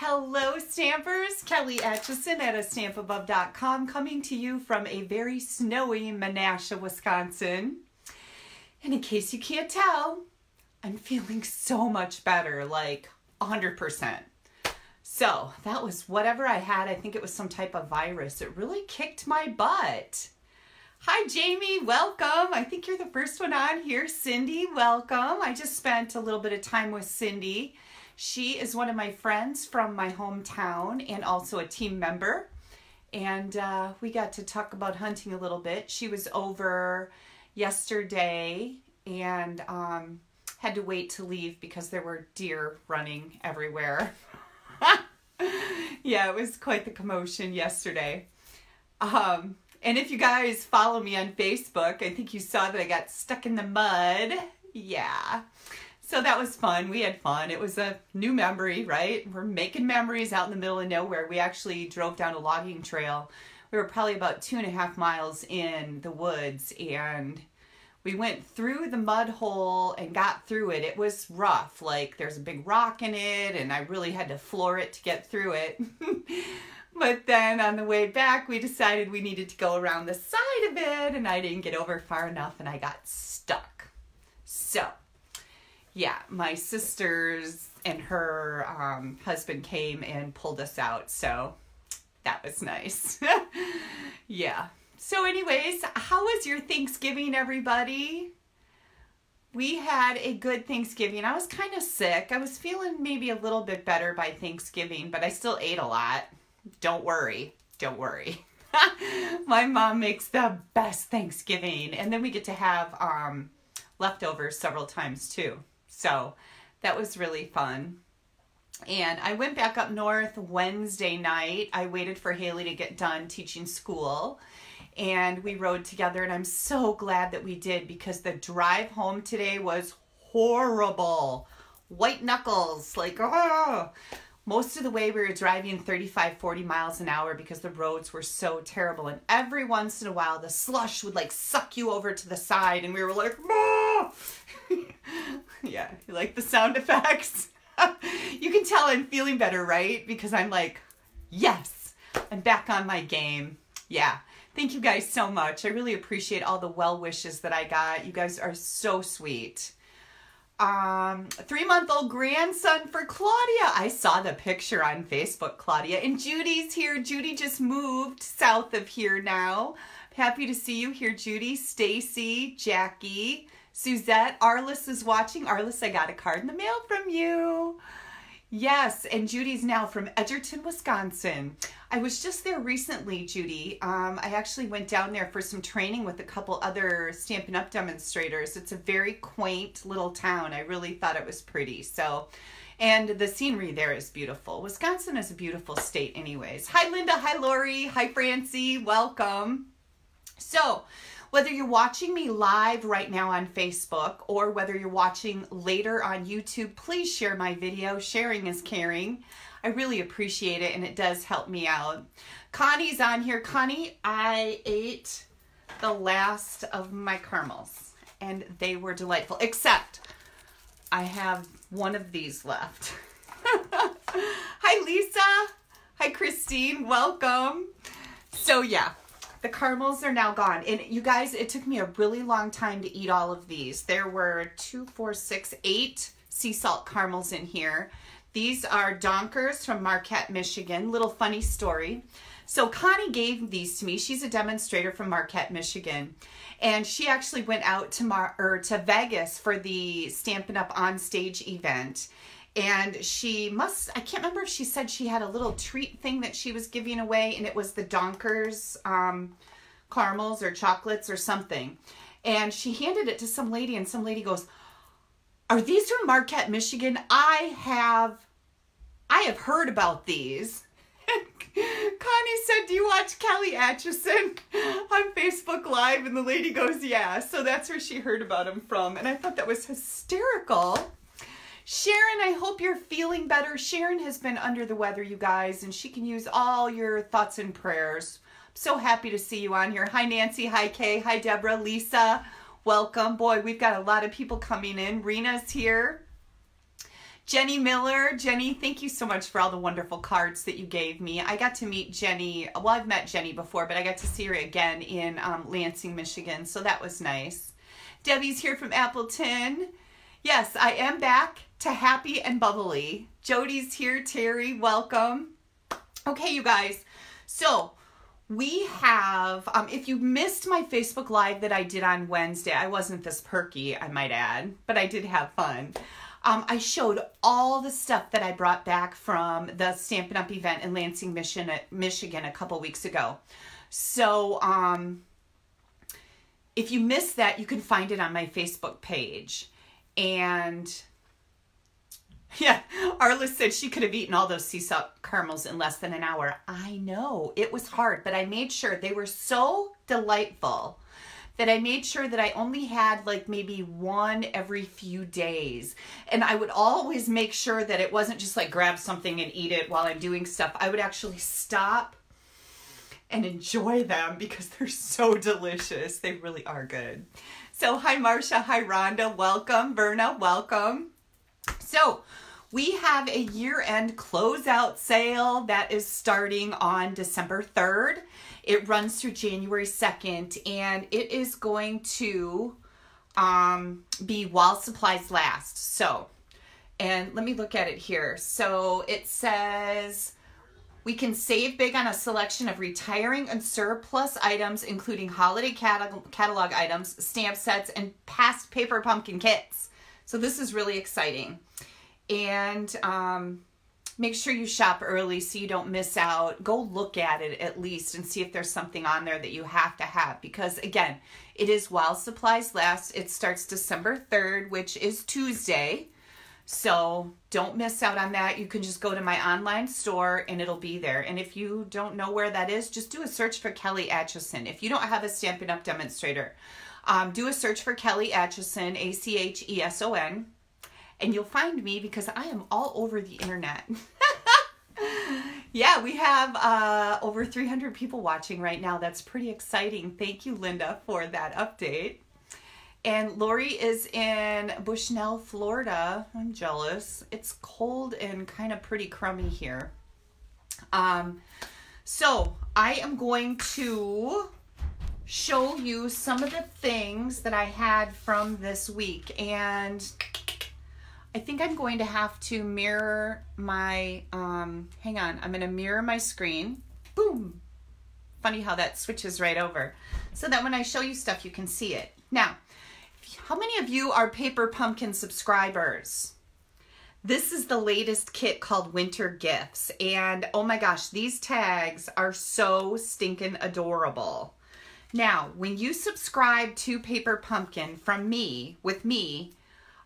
Hello, Stampers. Kelly Acheson at astampabove.com coming to you from a very snowy Menasha, Wisconsin. And in case you can't tell, I'm feeling so much better, like 100%. So that was whatever I had. I think it was some type of virus. It really kicked my butt. Hi, Jamie. Welcome. I think you're the first one on here. Cindy, welcome. I just spent a little bit of time with Cindy. She is one of my friends from my hometown and also a team member. And uh, we got to talk about hunting a little bit. She was over yesterday and um, had to wait to leave because there were deer running everywhere. yeah, it was quite the commotion yesterday. Um, and if you guys follow me on Facebook, I think you saw that I got stuck in the mud. Yeah. So that was fun. We had fun. It was a new memory, right? We're making memories out in the middle of nowhere. We actually drove down a logging trail. We were probably about two and a half miles in the woods and we went through the mud hole and got through it. It was rough. Like there's a big rock in it and I really had to floor it to get through it. but then on the way back, we decided we needed to go around the side of it and I didn't get over far enough and I got stuck. So yeah, my sisters and her um, husband came and pulled us out. So that was nice. yeah. So, anyways, how was your Thanksgiving, everybody? We had a good Thanksgiving. I was kind of sick. I was feeling maybe a little bit better by Thanksgiving, but I still ate a lot. Don't worry. Don't worry. My mom makes the best Thanksgiving, and then we get to have um, leftovers several times too. So that was really fun. And I went back up north Wednesday night. I waited for Haley to get done teaching school and we rode together and I'm so glad that we did because the drive home today was horrible. White knuckles, like oh. Most of the way we were driving 35 40 miles an hour because the roads were so terrible and every once in a while the slush would like suck you over to the side and we were like, "Ah!" yeah, you like the sound effects? you can tell I'm feeling better, right? Because I'm like, yes, I'm back on my game. Yeah. Thank you guys so much. I really appreciate all the well wishes that I got. You guys are so sweet. Um, three month old grandson for Claudia. I saw the picture on Facebook, Claudia. And Judy's here. Judy just moved south of here now. Happy to see you here, Judy, Stacy, Jackie. Suzette, Arliss is watching. Arliss, I got a card in the mail from you. Yes, and Judy's now from Edgerton, Wisconsin. I was just there recently, Judy. Um, I actually went down there for some training with a couple other Stampin' Up! demonstrators. It's a very quaint little town. I really thought it was pretty. So, and the scenery there is beautiful. Wisconsin is a beautiful state anyways. Hi, Linda. Hi, Lori. Hi, Francie. Welcome. So, whether you're watching me live right now on Facebook or whether you're watching later on YouTube, please share my video. Sharing is caring. I really appreciate it and it does help me out. Connie's on here. Connie, I ate the last of my caramels and they were delightful, except I have one of these left. Hi, Lisa. Hi, Christine. Welcome. So, yeah, the caramels are now gone. And you guys, it took me a really long time to eat all of these. There were two, four, six, eight sea salt caramels in here. These are Donckers from Marquette, Michigan. Little funny story. So Connie gave these to me. She's a demonstrator from Marquette, Michigan. And she actually went out to Mar or to Vegas for the Stampin' Up! on stage event and she must i can't remember if she said she had a little treat thing that she was giving away and it was the donckers um, caramels or chocolates or something and she handed it to some lady and some lady goes are these from marquette michigan i have i have heard about these Connie said, Do you watch Kelly Acheson on Facebook Live? And the lady goes, Yeah. So that's where she heard about him from. And I thought that was hysterical. Sharon, I hope you're feeling better. Sharon has been under the weather, you guys, and she can use all your thoughts and prayers. I'm so happy to see you on here. Hi, Nancy. Hi, Kay. Hi, Deborah. Lisa. Welcome. Boy, we've got a lot of people coming in. Rena's here. Jenny Miller, Jenny, thank you so much for all the wonderful cards that you gave me. I got to meet Jenny. Well, I've met Jenny before, but I got to see her again in um, Lansing, Michigan, so that was nice. Debbie's here from Appleton. Yes, I am back to happy and bubbly. Jody's here. Terry, welcome. Okay, you guys. So we have, um, if you missed my Facebook Live that I did on Wednesday, I wasn't this perky, I might add, but I did have fun. Um, I showed all the stuff that I brought back from the Stampin' Up! event in Lansing, Michigan, Michigan a couple weeks ago. So, um, if you missed that, you can find it on my Facebook page. And yeah, Arla said she could have eaten all those sea salt caramels in less than an hour. I know it was hard, but I made sure they were so delightful that I made sure that I only had like maybe one every few days. And I would always make sure that it wasn't just like grab something and eat it while I'm doing stuff. I would actually stop and enjoy them because they're so delicious. They really are good. So, hi, Marcia. Hi, Rhonda. Welcome. Verna, welcome. So, we have a year end closeout sale that is starting on December 3rd. It runs through January 2nd and it is going to um, be while supplies last. So, and let me look at it here. So it says we can save big on a selection of retiring and surplus items, including holiday catalog, catalog items, stamp sets, and past paper pumpkin kits. So this is really exciting. And um, make sure you shop early so you don't miss out. Go look at it at least and see if there's something on there that you have to have. Because again, it is while supplies last. It starts December 3rd, which is Tuesday. So don't miss out on that. You can just go to my online store and it'll be there. And if you don't know where that is, just do a search for Kelly Acheson. If you don't have a Stampin' Up! demonstrator, um, do a search for Kelly Acheson, A C H E S O N, and you'll find me because I am all over the internet. yeah, we have uh, over 300 people watching right now. That's pretty exciting. Thank you, Linda, for that update. And Lori is in Bushnell, Florida. I'm jealous. It's cold and kind of pretty crummy here. Um, so I am going to show you some of the things that I had from this week. And I think I'm going to have to mirror my, um, hang on, I'm going to mirror my screen. Boom. Funny how that switches right over. So that when I show you stuff, you can see it. Now, how many of you are Paper Pumpkin subscribers? This is the latest kit called Winter Gifts. And oh my gosh, these tags are so stinking adorable. Now, when you subscribe to Paper Pumpkin from me, with me,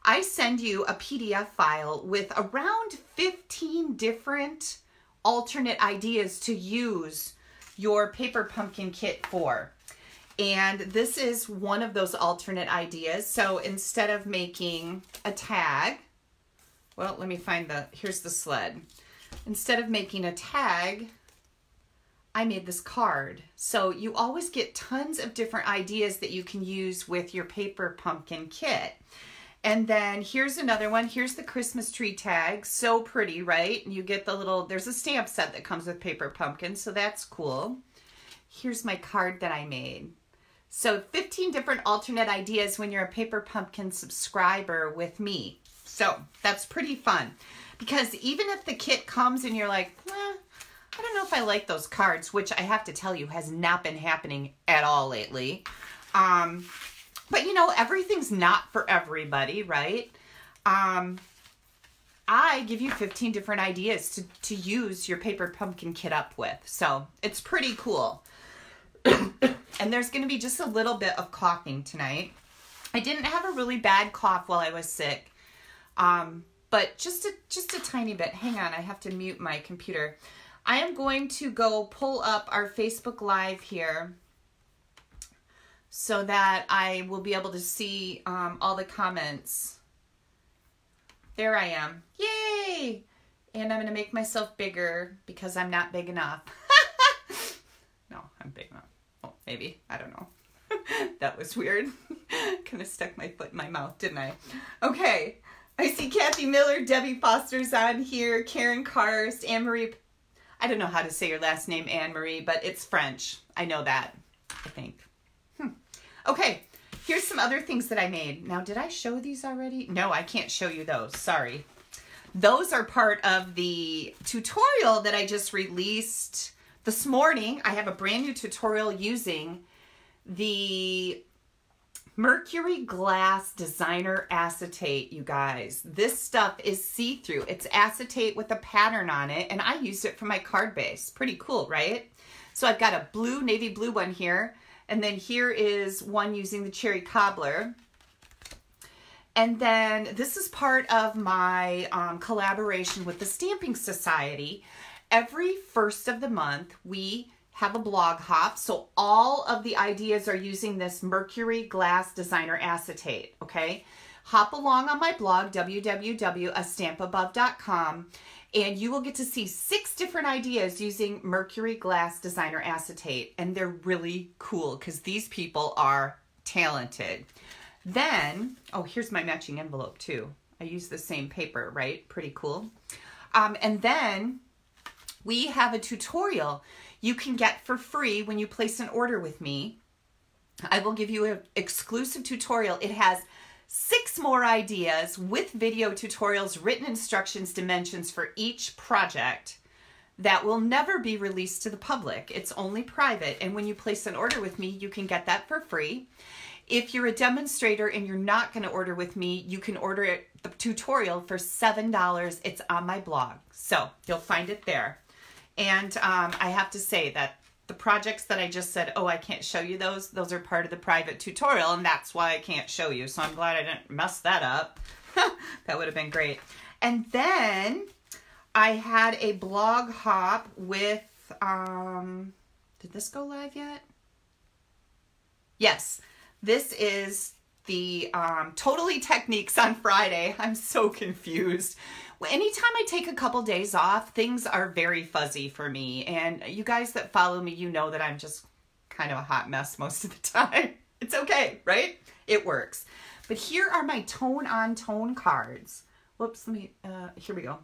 I send you a PDF file with around 15 different alternate ideas to use your Paper Pumpkin kit for. And this is one of those alternate ideas. So instead of making a tag, well, let me find the, here's the sled. Instead of making a tag, I made this card. So you always get tons of different ideas that you can use with your paper pumpkin kit. And then here's another one. Here's the Christmas tree tag. So pretty, right? And you get the little, there's a stamp set that comes with paper pumpkin, so that's cool. Here's my card that I made. So 15 different alternate ideas when you're a Paper Pumpkin subscriber with me. So that's pretty fun. Because even if the kit comes and you're like, eh, I don't know if I like those cards, which I have to tell you has not been happening at all lately. Um, but you know, everything's not for everybody, right? Um, I give you 15 different ideas to, to use your paper pumpkin kit up with. So it's pretty cool. and there's going to be just a little bit of coughing tonight. I didn't have a really bad cough while I was sick, um, but just a just a tiny bit. Hang on, I have to mute my computer. I am going to go pull up our Facebook Live here so that I will be able to see um, all the comments. There I am. Yay! And I'm going to make myself bigger because I'm not big enough. no, I'm big enough. Oh, maybe. I don't know. that was weird. kind of stuck my foot in my mouth, didn't I? Okay. I see Kathy Miller, Debbie Foster's on here, Karen Karst, Anne Marie. I don't know how to say your last name, Anne Marie, but it's French. I know that, I think. Hmm. Okay, here's some other things that I made. Now, did I show these already? No, I can't show you those. Sorry. Those are part of the tutorial that I just released this morning. I have a brand new tutorial using the Mercury Glass Designer Acetate, you guys. This stuff is see-through. It's acetate with a pattern on it, and I used it for my card base. Pretty cool, right? So I've got a blue, navy blue one here, and then here is one using the cherry cobbler. And then this is part of my um, collaboration with the Stamping Society. Every first of the month, we have a blog hop. So all of the ideas are using this Mercury Glass Designer Acetate, okay? Hop along on my blog, www.astampabove.com, and you will get to see six different ideas using Mercury Glass Designer Acetate. And they're really cool because these people are talented. Then, oh, here's my matching envelope too. I use the same paper, right? Pretty cool. Um, and then we have a tutorial you can get for free when you place an order with me. I will give you an exclusive tutorial. It has six more ideas with video tutorials, written instructions, dimensions for each project that will never be released to the public. It's only private. And when you place an order with me, you can get that for free. If you're a demonstrator and you're not going to order with me, you can order it, the tutorial for $7. It's on my blog. So you'll find it there. And um, I have to say that the projects that I just said, oh, I can't show you those, those are part of the private tutorial, and that's why I can't show you. So I'm glad I didn't mess that up. that would have been great. And then I had a blog hop with, um, did this go live yet? Yes, this is the um, Totally Techniques on Friday. I'm so confused anytime I take a couple days off, things are very fuzzy for me. And you guys that follow me, you know that I'm just kind of a hot mess most of the time. It's okay, right? It works. But here are my tone on tone cards. Whoops, let me, uh, here we go.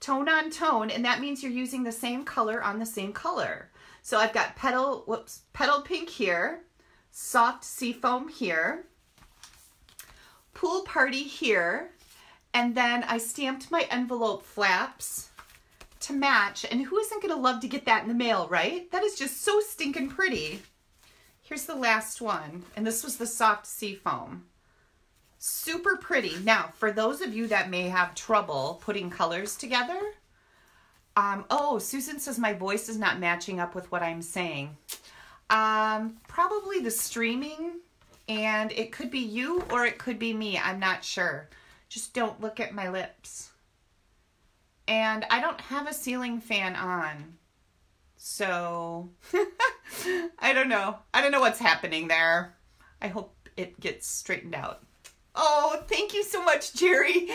Tone on tone, and that means you're using the same color on the same color. So I've got petal, whoops, petal pink here, soft seafoam here, pool party here, and then I stamped my envelope flaps to match. And who isn't going to love to get that in the mail, right? That is just so stinking pretty. Here's the last one. And this was the soft seafoam. Super pretty. Now, for those of you that may have trouble putting colors together, um, oh, Susan says my voice is not matching up with what I'm saying. Um, probably the streaming, and it could be you or it could be me. I'm not sure. Just don't look at my lips. And I don't have a ceiling fan on. So, I don't know. I don't know what's happening there. I hope it gets straightened out. Oh, thank you so much, Jerry.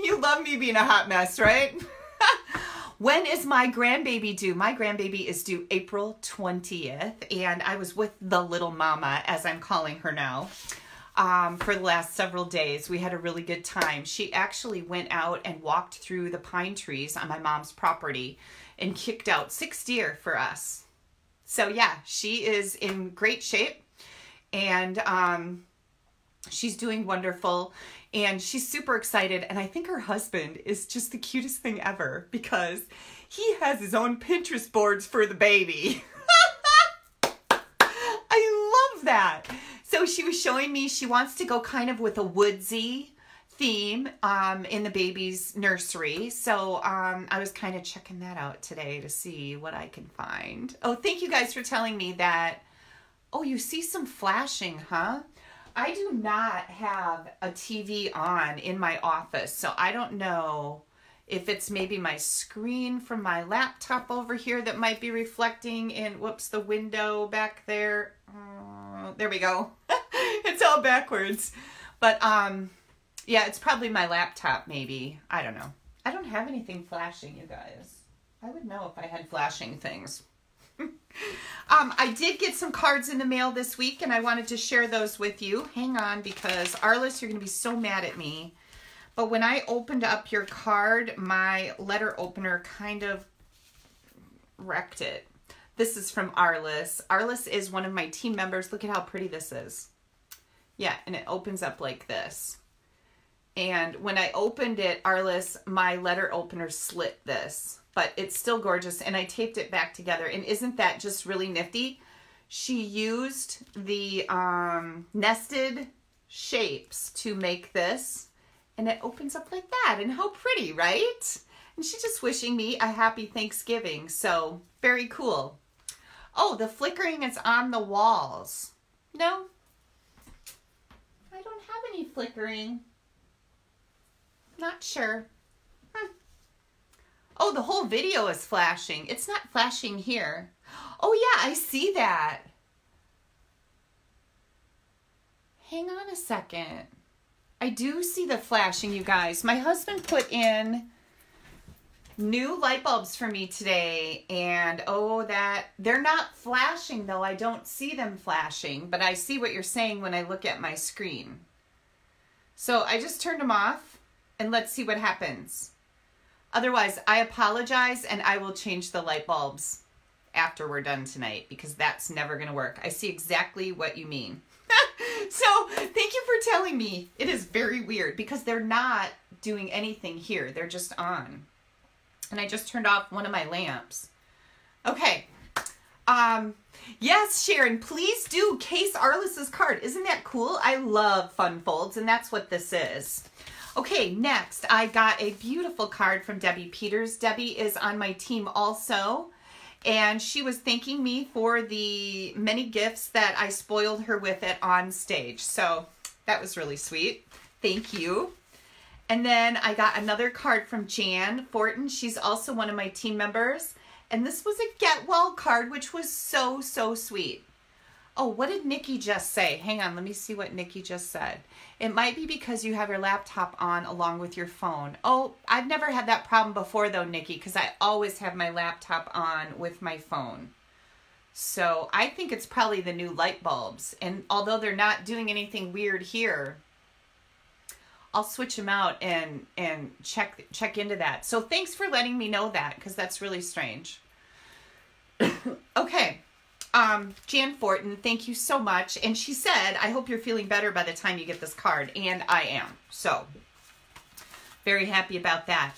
You love me being a hot mess, right? when is my grandbaby due? My grandbaby is due April 20th, and I was with the little mama, as I'm calling her now um, for the last several days. We had a really good time. She actually went out and walked through the pine trees on my mom's property and kicked out six deer for us. So yeah, she is in great shape and um, she's doing wonderful and she's super excited. And I think her husband is just the cutest thing ever because he has his own Pinterest boards for the baby. I love that. So she was showing me she wants to go kind of with a woodsy theme um, in the baby's nursery. So um, I was kind of checking that out today to see what I can find. Oh, thank you guys for telling me that. Oh, you see some flashing, huh? I do not have a TV on in my office, so I don't know if it's maybe my screen from my laptop over here that might be reflecting in, whoops, the window back there. Uh, there we go. it's all backwards. But um, yeah, it's probably my laptop maybe. I don't know. I don't have anything flashing, you guys. I would know if I had flashing things. um, I did get some cards in the mail this week, and I wanted to share those with you. Hang on, because Arliss, you're going to be so mad at me. But when I opened up your card, my letter opener kind of wrecked it. This is from Arliss. Arliss is one of my team members. Look at how pretty this is. Yeah, and it opens up like this. And when I opened it, Arliss, my letter opener slit this. But it's still gorgeous, and I taped it back together. And isn't that just really nifty? She used the um, nested shapes to make this, and it opens up like that. And how pretty, right? And she's just wishing me a happy Thanksgiving. So, very cool. Oh, the flickering is on the walls. No, I don't have any flickering. Not sure. Hmm. Oh, the whole video is flashing. It's not flashing here. Oh yeah, I see that. Hang on a second. I do see the flashing, you guys. My husband put in new light bulbs for me today and oh that they're not flashing though. I don't see them flashing but I see what you're saying when I look at my screen. So I just turned them off and let's see what happens. Otherwise I apologize and I will change the light bulbs after we're done tonight because that's never gonna work. I see exactly what you mean so thank you for telling me it is very weird because they're not doing anything here they're just on and I just turned off one of my lamps. Okay. Um, yes, Sharon, please do case Arliss's card. Isn't that cool? I love fun folds, and that's what this is. Okay, next, I got a beautiful card from Debbie Peters. Debbie is on my team also, and she was thanking me for the many gifts that I spoiled her with at On Stage. So that was really sweet. Thank you. And then I got another card from Jan Fortin. She's also one of my team members. And this was a get well card, which was so, so sweet. Oh, what did Nikki just say? Hang on, let me see what Nikki just said. It might be because you have your laptop on along with your phone. Oh, I've never had that problem before though, Nikki, because I always have my laptop on with my phone. So I think it's probably the new light bulbs. And although they're not doing anything weird here, I'll switch them out and and check check into that. So thanks for letting me know that because that's really strange. okay. Um, Jan Fortin, thank you so much. And she said, I hope you're feeling better by the time you get this card. And I am. So, very happy about that.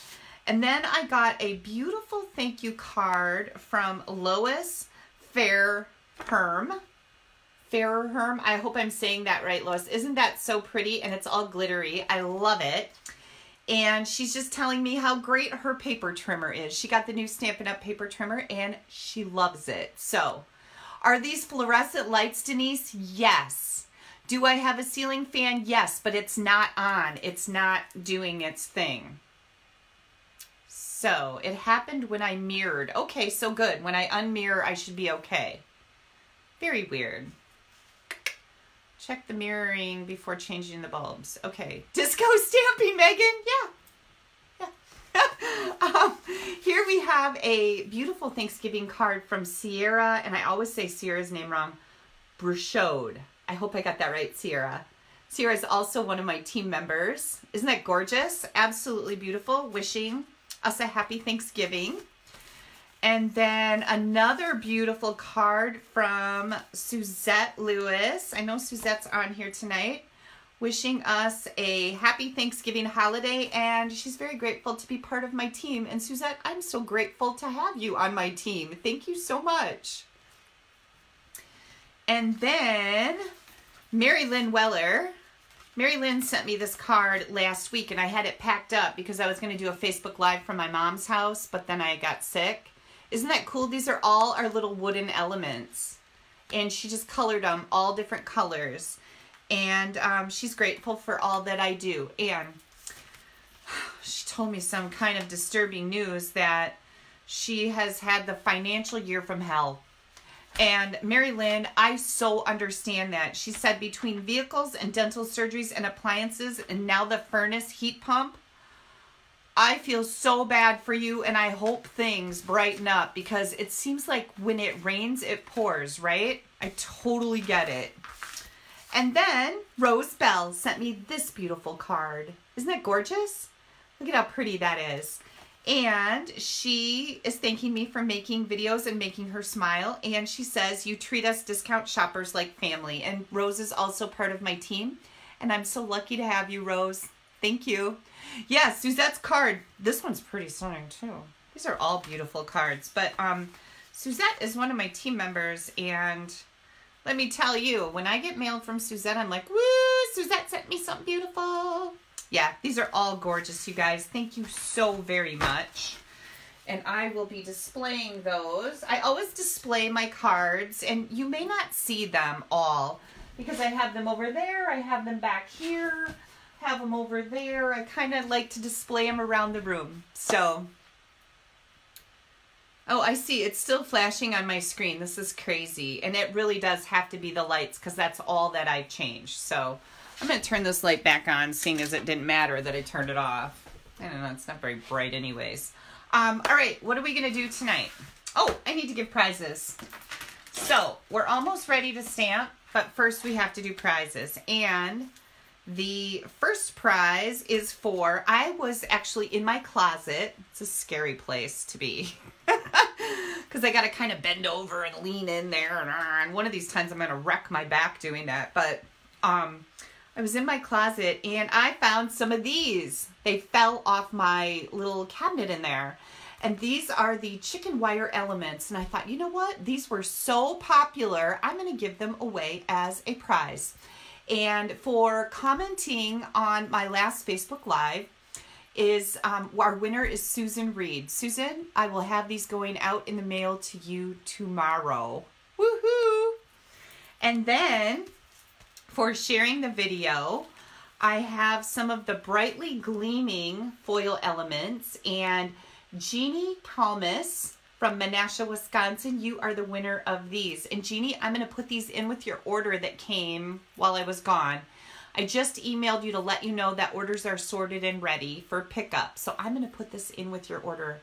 And then I got a beautiful thank you card from Lois Fairherm. Fairherm. I hope I'm saying that right, Lois. Isn't that so pretty? And it's all glittery. I love it. And she's just telling me how great her paper trimmer is. She got the new Stampin' Up! paper trimmer and she loves it. So, are these fluorescent lights, Denise? Yes. Do I have a ceiling fan? Yes, but it's not on. It's not doing its thing. So, it happened when I mirrored. Okay, so good. When I unmirror, I should be okay. Very weird. Check the mirroring before changing the bulbs. Okay. Disco Stampy, Megan. Yeah. Um, here we have a beautiful Thanksgiving card from Sierra, and I always say Sierra's name wrong. Bruchode. I hope I got that right, Sierra. Sierra is also one of my team members. Isn't that gorgeous? Absolutely beautiful. Wishing us a happy Thanksgiving. And then another beautiful card from Suzette Lewis. I know Suzette's on here tonight wishing us a happy Thanksgiving holiday and she's very grateful to be part of my team. And Suzette, I'm so grateful to have you on my team. Thank you so much. And then Mary Lynn Weller. Mary Lynn sent me this card last week and I had it packed up because I was going to do a Facebook Live from my mom's house, but then I got sick. Isn't that cool? These are all our little wooden elements. And she just colored them all different colors. And um, she's grateful for all that I do. And she told me some kind of disturbing news that she has had the financial year from hell. And Mary Lynn, I so understand that. She said between vehicles and dental surgeries and appliances and now the furnace heat pump, I feel so bad for you and I hope things brighten up because it seems like when it rains, it pours, right? I totally get it. And then Rose Bell sent me this beautiful card. Isn't that gorgeous? Look at how pretty that is. And she is thanking me for making videos and making her smile. And she says, you treat us discount shoppers like family. And Rose is also part of my team. And I'm so lucky to have you, Rose. Thank you. Yeah, Suzette's card. This one's pretty stunning too. These are all beautiful cards. But um, Suzette is one of my team members. And let me tell you, when I get mail from Suzette, I'm like, woo, Suzette sent me something beautiful. Yeah, these are all gorgeous, you guys. Thank you so very much. And I will be displaying those. I always display my cards, and you may not see them all because I have them over there, I have them back here, have them over there. I kind of like to display them around the room. So, oh, I see. It's still flashing on my screen. This is crazy. And it really does have to be the lights because that's all that I've changed. So, I'm going to turn this light back on, seeing as it didn't matter that I turned it off. I don't know, it's not very bright anyways. Um, all right, what are we going to do tonight? Oh, I need to give prizes. So, we're almost ready to stamp, but first we have to do prizes. And the first prize is for, I was actually in my closet. It's a scary place to be. Because I got to kind of bend over and lean in there. And one of these times I'm going to wreck my back doing that. But um, I was in my closet and I found some of these. They fell off my little cabinet in there. And these are the chicken wire elements. And I thought, you know what? These were so popular. I'm going to give them away as a prize. And for commenting on my last Facebook Live, is um, our winner is Susan Reed. Susan, I will have these going out in the mail to you tomorrow. Woohoo! And then for sharing the video. I have some of the brightly gleaming foil elements and Jeannie Thomas from Menasha, Wisconsin, you are the winner of these. And Jeannie, I'm going to put these in with your order that came while I was gone. I just emailed you to let you know that orders are sorted and ready for pickup. So I'm going to put this in with your order.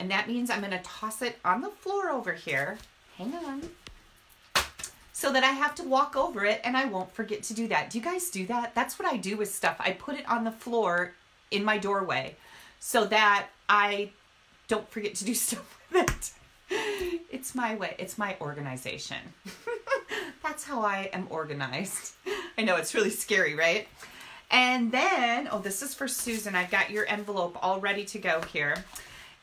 And that means I'm going to toss it on the floor over here. Hang on so that I have to walk over it and I won't forget to do that. Do you guys do that? That's what I do with stuff. I put it on the floor in my doorway so that I don't forget to do stuff with it. It's my way. It's my organization. That's how I am organized. I know it's really scary, right? And then, oh, this is for Susan. I've got your envelope all ready to go here.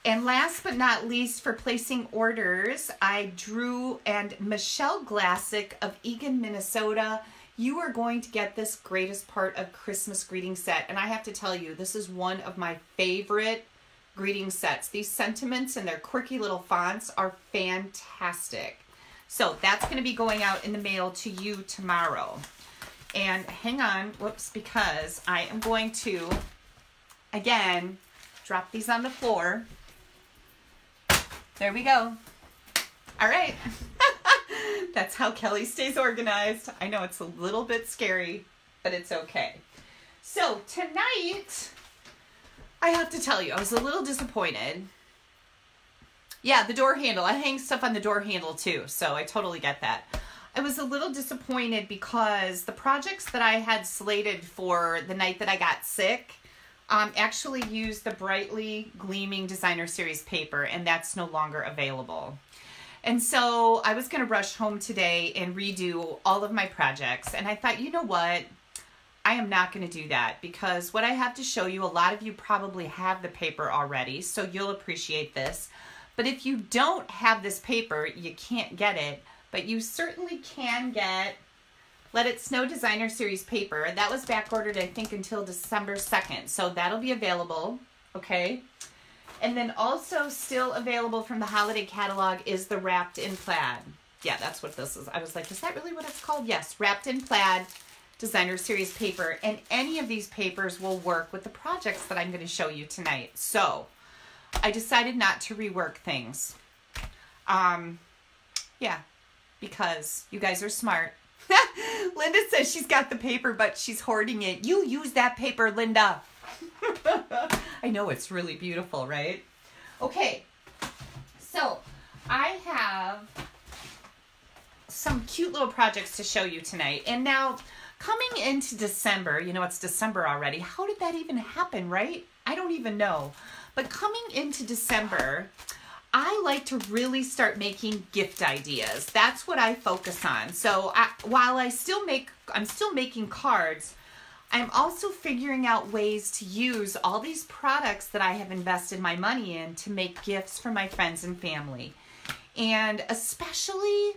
And last but not least, for placing orders, I drew and Michelle Glassick of Eagan, Minnesota. You are going to get this greatest part of Christmas greeting set. And I have to tell you, this is one of my favorite greeting sets. These sentiments and their quirky little fonts are fantastic. So that's going to be going out in the mail to you tomorrow. And hang on, whoops, because I am going to, again, drop these on the floor there we go. All right. That's how Kelly stays organized. I know it's a little bit scary, but it's okay. So tonight, I have to tell you, I was a little disappointed. Yeah, the door handle. I hang stuff on the door handle too, so I totally get that. I was a little disappointed because the projects that I had slated for the night that I got sick um, actually used the brightly gleaming designer series paper and that's no longer available. And so I was going to rush home today and redo all of my projects. And I thought, you know what? I am not going to do that because what I have to show you, a lot of you probably have the paper already, so you'll appreciate this. But if you don't have this paper, you can't get it. But you certainly can get let It Snow Designer Series paper. That was back ordered, I think, until December 2nd. So that'll be available, okay? And then also still available from the holiday catalog is the Wrapped in Plaid. Yeah, that's what this is. I was like, is that really what it's called? Yes, Wrapped in Plaid Designer Series paper. And any of these papers will work with the projects that I'm going to show you tonight. So I decided not to rework things. Um, yeah, because you guys are smart Linda says she's got the paper, but she's hoarding it. You use that paper, Linda. I know it's really beautiful, right? Okay, so I have some cute little projects to show you tonight. And now, coming into December, you know, it's December already. How did that even happen, right? I don't even know. But coming into December, I like to really start making gift ideas. That's what I focus on. So I, while I still make, I'm still making cards, I'm also figuring out ways to use all these products that I have invested my money in to make gifts for my friends and family. And especially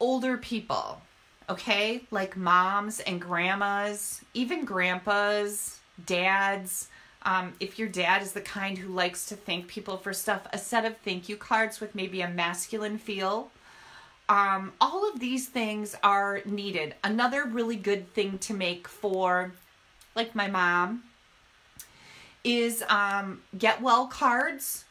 older people, okay? Like moms and grandmas, even grandpas, dads. Um, if your dad is the kind who likes to thank people for stuff, a set of thank you cards with maybe a masculine feel um, all of these things are needed. Another really good thing to make for, like my mom, is um, get well cards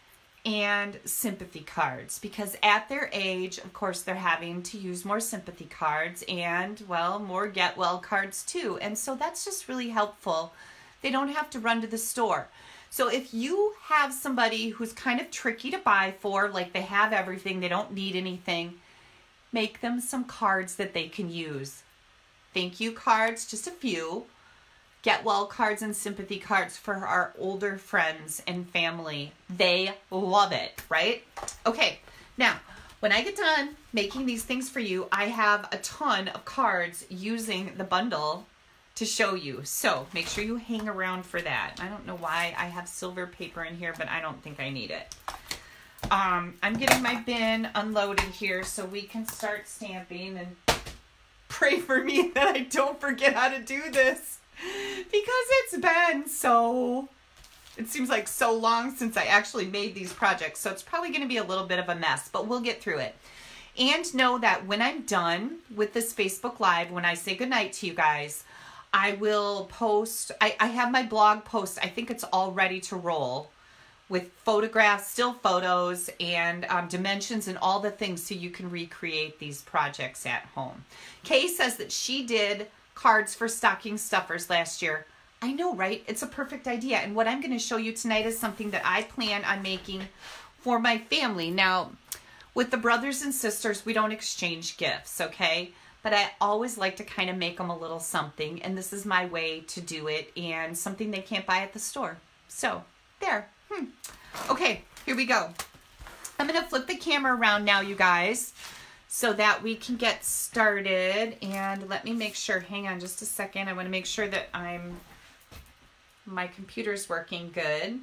and sympathy cards because at their age, of course, they're having to use more sympathy cards and, well, more get well cards too. And so that's just really helpful. They don't have to run to the store. So if you have somebody who's kind of tricky to buy for, like they have everything, they don't need anything, make them some cards that they can use. Thank you cards, just a few. Get well cards and sympathy cards for our older friends and family. They love it, right? Okay, now when I get done making these things for you, I have a ton of cards using the bundle to show you. So make sure you hang around for that. I don't know why I have silver paper in here, but I don't think I need it. Um, I'm getting my bin unloaded here so we can start stamping and pray for me that I don't forget how to do this because it's been so it seems like so long since I actually made these projects so it's probably going to be a little bit of a mess but we'll get through it and know that when I'm done with this Facebook Live when I say goodnight to you guys I will post I, I have my blog post I think it's all ready to roll with photographs, still photos, and um, dimensions and all the things so you can recreate these projects at home. Kay says that she did cards for stocking stuffers last year. I know, right? It's a perfect idea. And what I'm going to show you tonight is something that I plan on making for my family. Now, with the brothers and sisters, we don't exchange gifts, okay? But I always like to kind of make them a little something. And this is my way to do it and something they can't buy at the store. So, there. Hmm. Okay, here we go. I'm going to flip the camera around now, you guys, so that we can get started. And let me make sure, hang on just a second. I want to make sure that I'm, my computer's working good.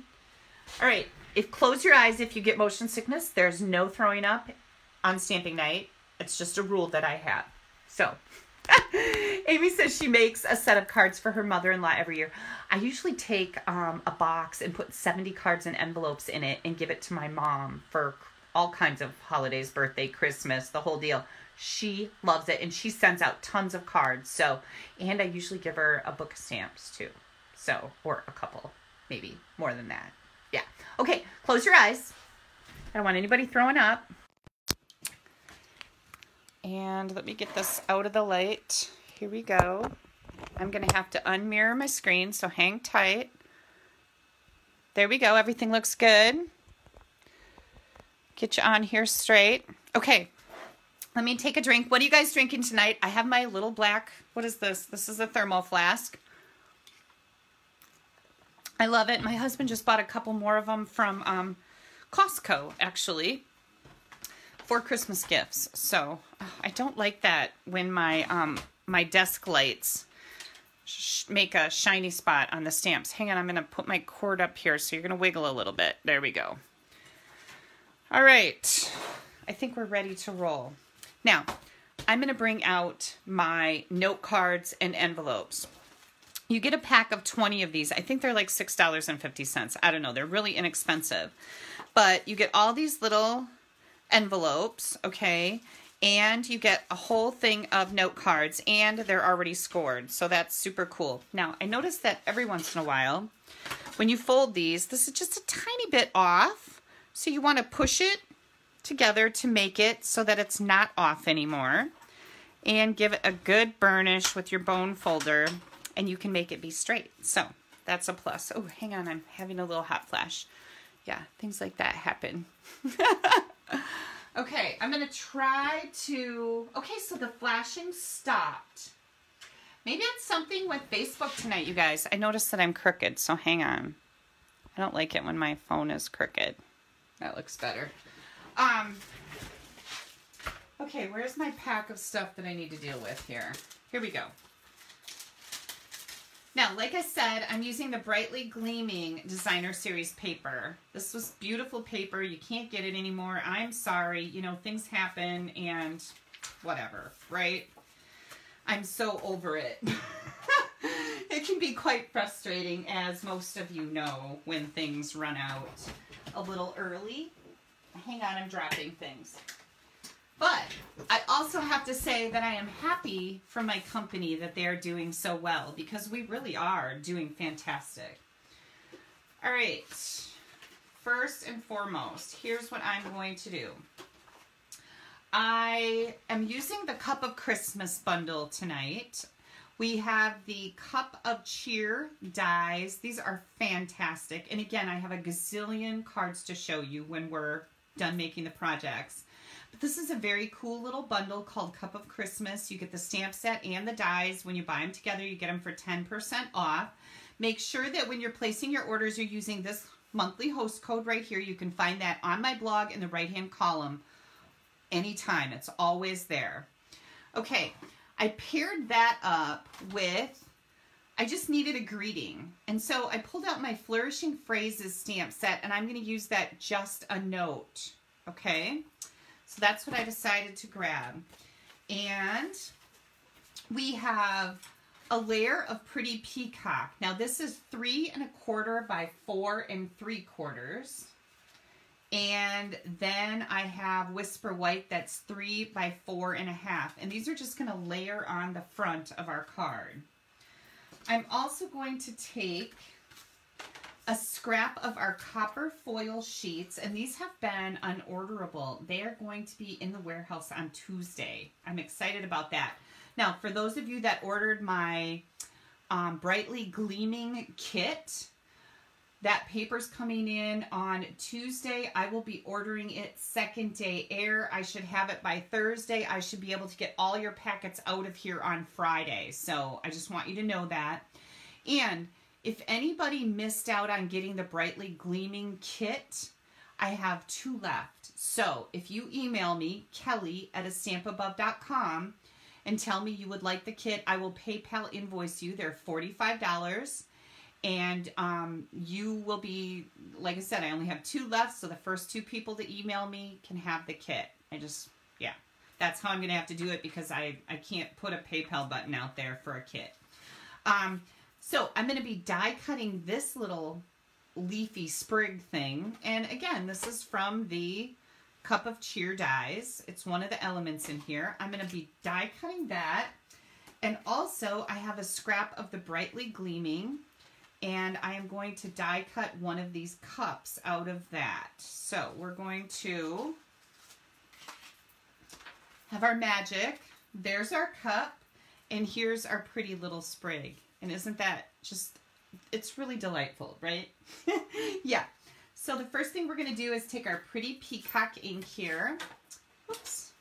All right, if close your eyes if you get motion sickness. There's no throwing up on stamping night. It's just a rule that I have. So, Amy says she makes a set of cards for her mother-in-law every year. I usually take um, a box and put 70 cards and envelopes in it and give it to my mom for all kinds of holidays, birthday, Christmas, the whole deal. She loves it and she sends out tons of cards. So, and I usually give her a book of stamps too. So, or a couple, maybe more than that. Yeah. Okay, close your eyes. I don't want anybody throwing up. And let me get this out of the light. Here we go. I'm going to have to unmirror my screen, so hang tight. There we go. Everything looks good. Get you on here straight. Okay, let me take a drink. What are you guys drinking tonight? I have my little black, what is this? This is a thermal flask. I love it. My husband just bought a couple more of them from um, Costco, actually for Christmas gifts. So I don't like that when my um my desk lights make a shiny spot on the stamps. Hang on, I'm going to put my cord up here so you're going to wiggle a little bit. There we go. All right. I think we're ready to roll. Now, I'm going to bring out my note cards and envelopes. You get a pack of 20 of these. I think they're like $6.50. I don't know. They're really inexpensive. But you get all these little envelopes, okay? And you get a whole thing of note cards and they're already scored. So that's super cool. Now, I noticed that every once in a while, when you fold these, this is just a tiny bit off. So you want to push it together to make it so that it's not off anymore. And give it a good burnish with your bone folder and you can make it be straight. So that's a plus. Oh, hang on, I'm having a little hot flash. Yeah, things like that happen. Okay, I'm going to try to... Okay, so the flashing stopped. Maybe it's something with Facebook tonight, you guys. I noticed that I'm crooked, so hang on. I don't like it when my phone is crooked. That looks better. Um, okay, where's my pack of stuff that I need to deal with here? Here we go. Now, like I said, I'm using the Brightly Gleaming Designer Series paper. This was beautiful paper. You can't get it anymore. I'm sorry. You know, things happen and whatever, right? I'm so over it. it can be quite frustrating, as most of you know, when things run out a little early. Hang on, I'm dropping things. But I also have to say that I am happy for my company that they're doing so well because we really are doing fantastic. All right, first and foremost, here's what I'm going to do. I am using the Cup of Christmas bundle tonight. We have the Cup of Cheer dies. These are fantastic. And again, I have a gazillion cards to show you when we're done making the projects. This is a very cool little bundle called Cup of Christmas. You get the stamp set and the dies. When you buy them together, you get them for 10% off. Make sure that when you're placing your orders, you're using this monthly host code right here. You can find that on my blog in the right-hand column anytime. It's always there. Okay, I paired that up with, I just needed a greeting. And so I pulled out my Flourishing Phrases stamp set and I'm going to use that just a note. Okay, so that's what I decided to grab. And we have a layer of Pretty Peacock. Now this is three and a quarter by four and three quarters. And then I have Whisper White that's three by four and a half. And these are just gonna layer on the front of our card. I'm also going to take a scrap of our copper foil sheets, and these have been unorderable. They are going to be in the warehouse on Tuesday. I'm excited about that. Now, for those of you that ordered my um, Brightly Gleaming kit, that paper's coming in on Tuesday. I will be ordering it second day air. I should have it by Thursday. I should be able to get all your packets out of here on Friday. So I just want you to know that. And if anybody missed out on getting the Brightly Gleaming kit, I have two left. So if you email me, kelly at a stampabove.com, and tell me you would like the kit, I will PayPal invoice you. They're $45. And um, you will be, like I said, I only have two left. So the first two people to email me can have the kit. I just, yeah, that's how I'm going to have to do it because I, I can't put a PayPal button out there for a kit. Um, so I'm going to be die cutting this little leafy sprig thing. And again, this is from the Cup of Cheer dies. It's one of the elements in here. I'm going to be die cutting that. And also I have a scrap of the Brightly Gleaming and I am going to die cut one of these cups out of that. So we're going to have our magic. There's our cup and here's our pretty little sprig. And isn't that just, it's really delightful, right? yeah. So the first thing we're going to do is take our pretty peacock ink here. Oops.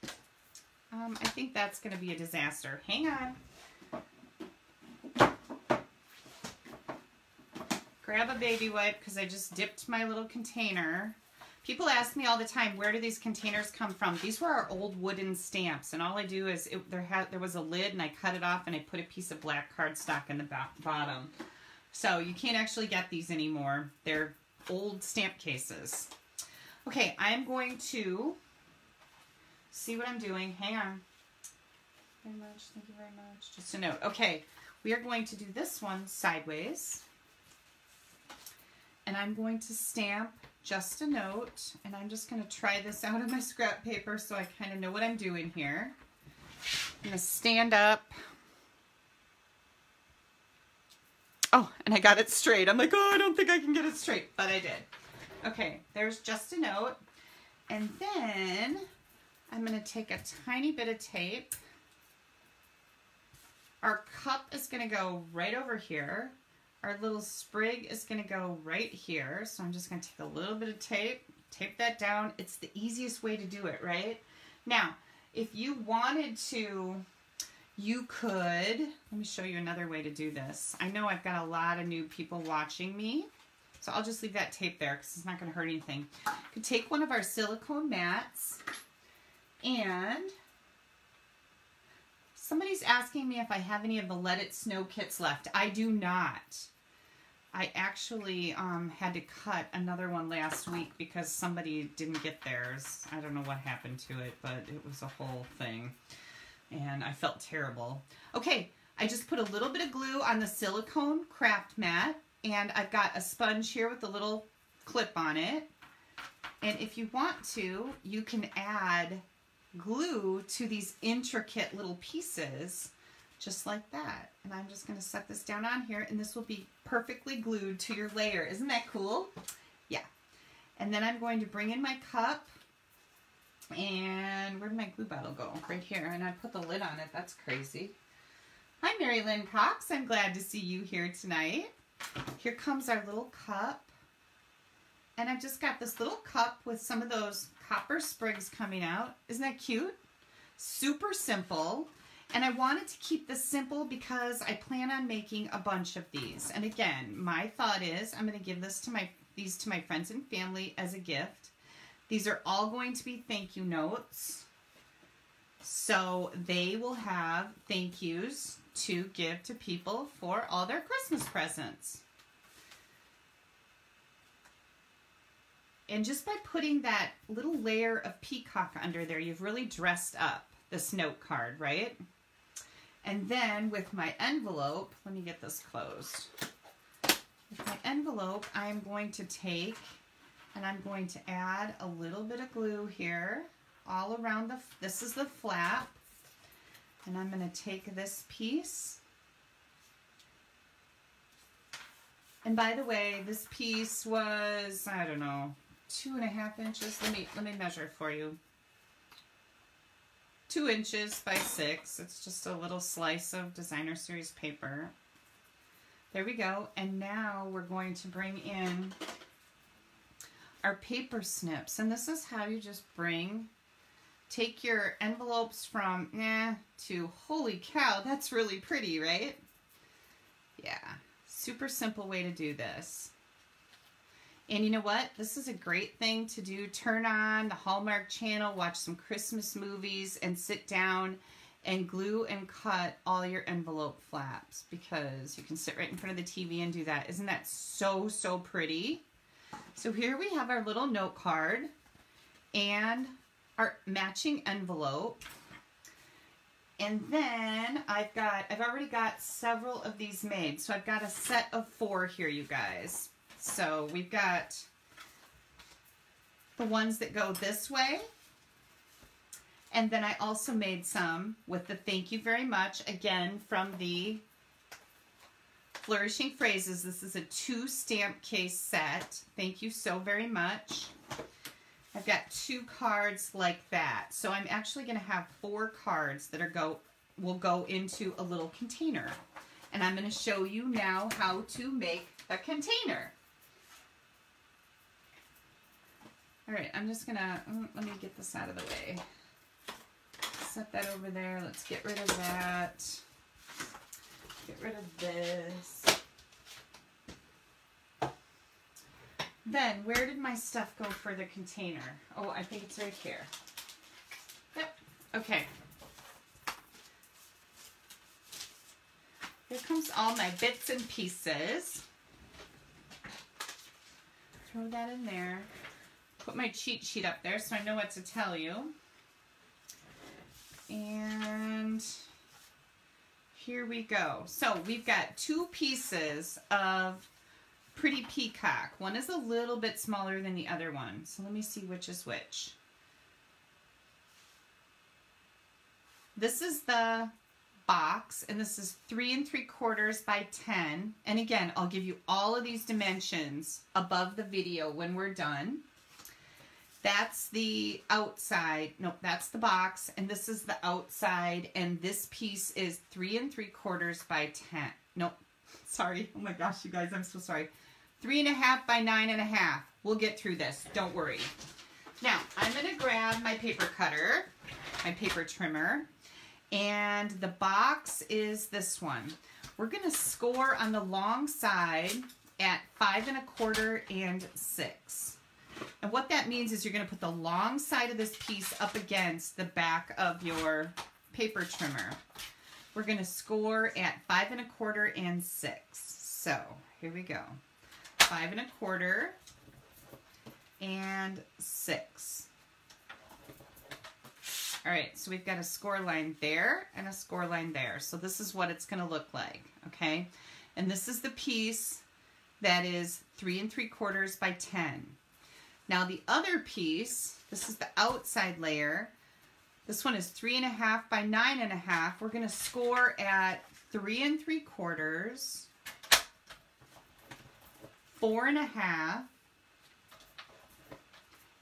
Um, I think that's going to be a disaster. Hang on. Grab a baby wipe because I just dipped my little container. People ask me all the time, where do these containers come from? These were our old wooden stamps, and all I do is, it, there, had, there was a lid, and I cut it off, and I put a piece of black cardstock in the bottom. So you can't actually get these anymore. They're old stamp cases. Okay, I'm going to see what I'm doing. Hang on. Very much, thank you very much. Just a note. Okay, we are going to do this one sideways. And I'm going to stamp just a note, and I'm just going to try this out of my scrap paper so I kind of know what I'm doing here. I'm going to stand up. Oh, and I got it straight. I'm like, oh, I don't think I can get it straight, but I did. Okay, there's just a note. And then I'm going to take a tiny bit of tape. Our cup is going to go right over here. Our little sprig is going to go right here. So I'm just going to take a little bit of tape, tape that down. It's the easiest way to do it, right? Now, if you wanted to, you could, let me show you another way to do this. I know I've got a lot of new people watching me, so I'll just leave that tape there because it's not going to hurt anything. You could take one of our silicone mats and somebody's asking me if I have any of the Let It Snow kits left. I do not. I actually um, had to cut another one last week because somebody didn't get theirs. I don't know what happened to it, but it was a whole thing. And I felt terrible. Okay, I just put a little bit of glue on the silicone craft mat. And I've got a sponge here with a little clip on it. And if you want to, you can add glue to these intricate little pieces just like that. And I'm just going to set this down on here and this will be perfectly glued to your layer. Isn't that cool? Yeah. And then I'm going to bring in my cup and where did my glue bottle go? Right here. And I put the lid on it. That's crazy. Hi, Mary Lynn Cox. I'm glad to see you here tonight. Here comes our little cup. And I've just got this little cup with some of those copper sprigs coming out. Isn't that cute? Super simple. And I wanted to keep this simple because I plan on making a bunch of these. And again, my thought is I'm going to give this to my these to my friends and family as a gift. These are all going to be thank you notes. So they will have thank yous to give to people for all their Christmas presents. And just by putting that little layer of peacock under there, you've really dressed up this note card, right? And then with my envelope, let me get this closed. With my envelope, I'm going to take and I'm going to add a little bit of glue here all around the, this is the flap. And I'm going to take this piece. And by the way, this piece was, I don't know, two and a half inches. Let me, let me measure for you two inches by six. It's just a little slice of designer series paper. There we go. And now we're going to bring in our paper snips. And this is how you just bring, take your envelopes from eh to holy cow, that's really pretty, right? Yeah, super simple way to do this. And you know what? This is a great thing to do. Turn on the Hallmark channel, watch some Christmas movies, and sit down and glue and cut all your envelope flaps because you can sit right in front of the TV and do that. Isn't that so, so pretty? So here we have our little note card and our matching envelope. And then I've got, I've already got several of these made. So I've got a set of four here, you guys. So we've got the ones that go this way. And then I also made some with the thank you very much, again, from the Flourishing Phrases. This is a two stamp case set. Thank you so very much. I've got two cards like that. So I'm actually going to have four cards that are go will go into a little container. And I'm going to show you now how to make a container. All right, I'm just gonna, mm, let me get this out of the way. Set that over there. Let's get rid of that. Get rid of this. Then, where did my stuff go for the container? Oh, I think it's right here. Yep, okay. Here comes all my bits and pieces. Throw that in there put my cheat sheet up there so I know what to tell you. And here we go. So we've got two pieces of Pretty Peacock. One is a little bit smaller than the other one. So let me see which is which. This is the box and this is three and three quarters by 10. And again, I'll give you all of these dimensions above the video when we're done. That's the outside. Nope, that's the box. And this is the outside. And this piece is three and three quarters by 10. Nope, sorry. Oh my gosh, you guys, I'm so sorry. three and a half by nine and a half. We'll get through this, don't worry. Now, I'm gonna grab my paper cutter, my paper trimmer, and the box is this one. We're gonna score on the long side at five and a quarter and six. And what that means is you're gonna put the long side of this piece up against the back of your paper trimmer. We're gonna score at five and a quarter and six. So here we go. Five and a quarter and six. All right, so we've got a score line there and a score line there. So this is what it's gonna look like, okay? And this is the piece that is three and three quarters by 10. Now the other piece, this is the outside layer. This one is three and a half by nine and a half. We're gonna score at three and three quarters, four and a half,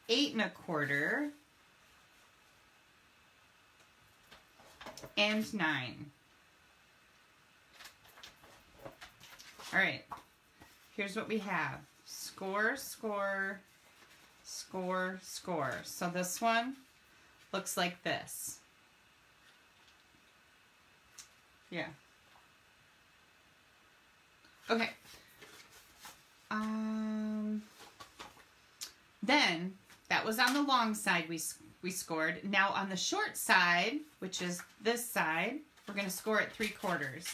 eight and a quarter, and nine. All right, here's what we have. Score, score, score, score. So this one looks like this. Yeah. Okay. Um, then that was on the long side we, we scored. Now on the short side, which is this side, we're going to score at three quarters.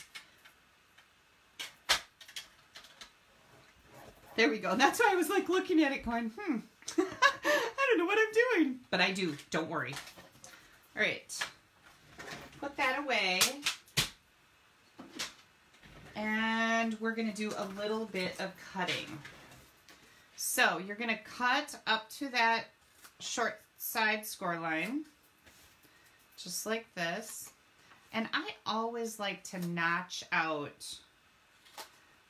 There we go. That's why I was like looking at it going, hmm, I don't know what I'm doing. But I do. Don't worry. All right. Put that away. And we're going to do a little bit of cutting. So you're going to cut up to that short side score line, just like this. And I always like to notch out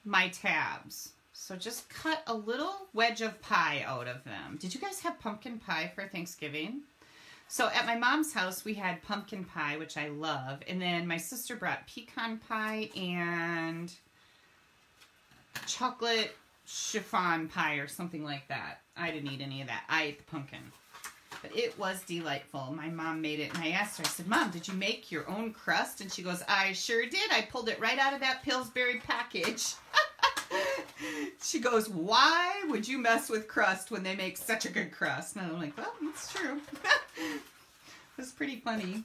my tabs. So just cut a little wedge of pie out of them. Did you guys have pumpkin pie for Thanksgiving? So at my mom's house, we had pumpkin pie, which I love. And then my sister brought pecan pie and chocolate chiffon pie or something like that. I didn't eat any of that. I ate the pumpkin. But it was delightful. My mom made it, and I asked her, I said, Mom, did you make your own crust? And she goes, I sure did. I pulled it right out of that Pillsbury package. she goes, Why would you mess with crust when they make such a good crust? And I'm like, Well, it's true. was pretty funny.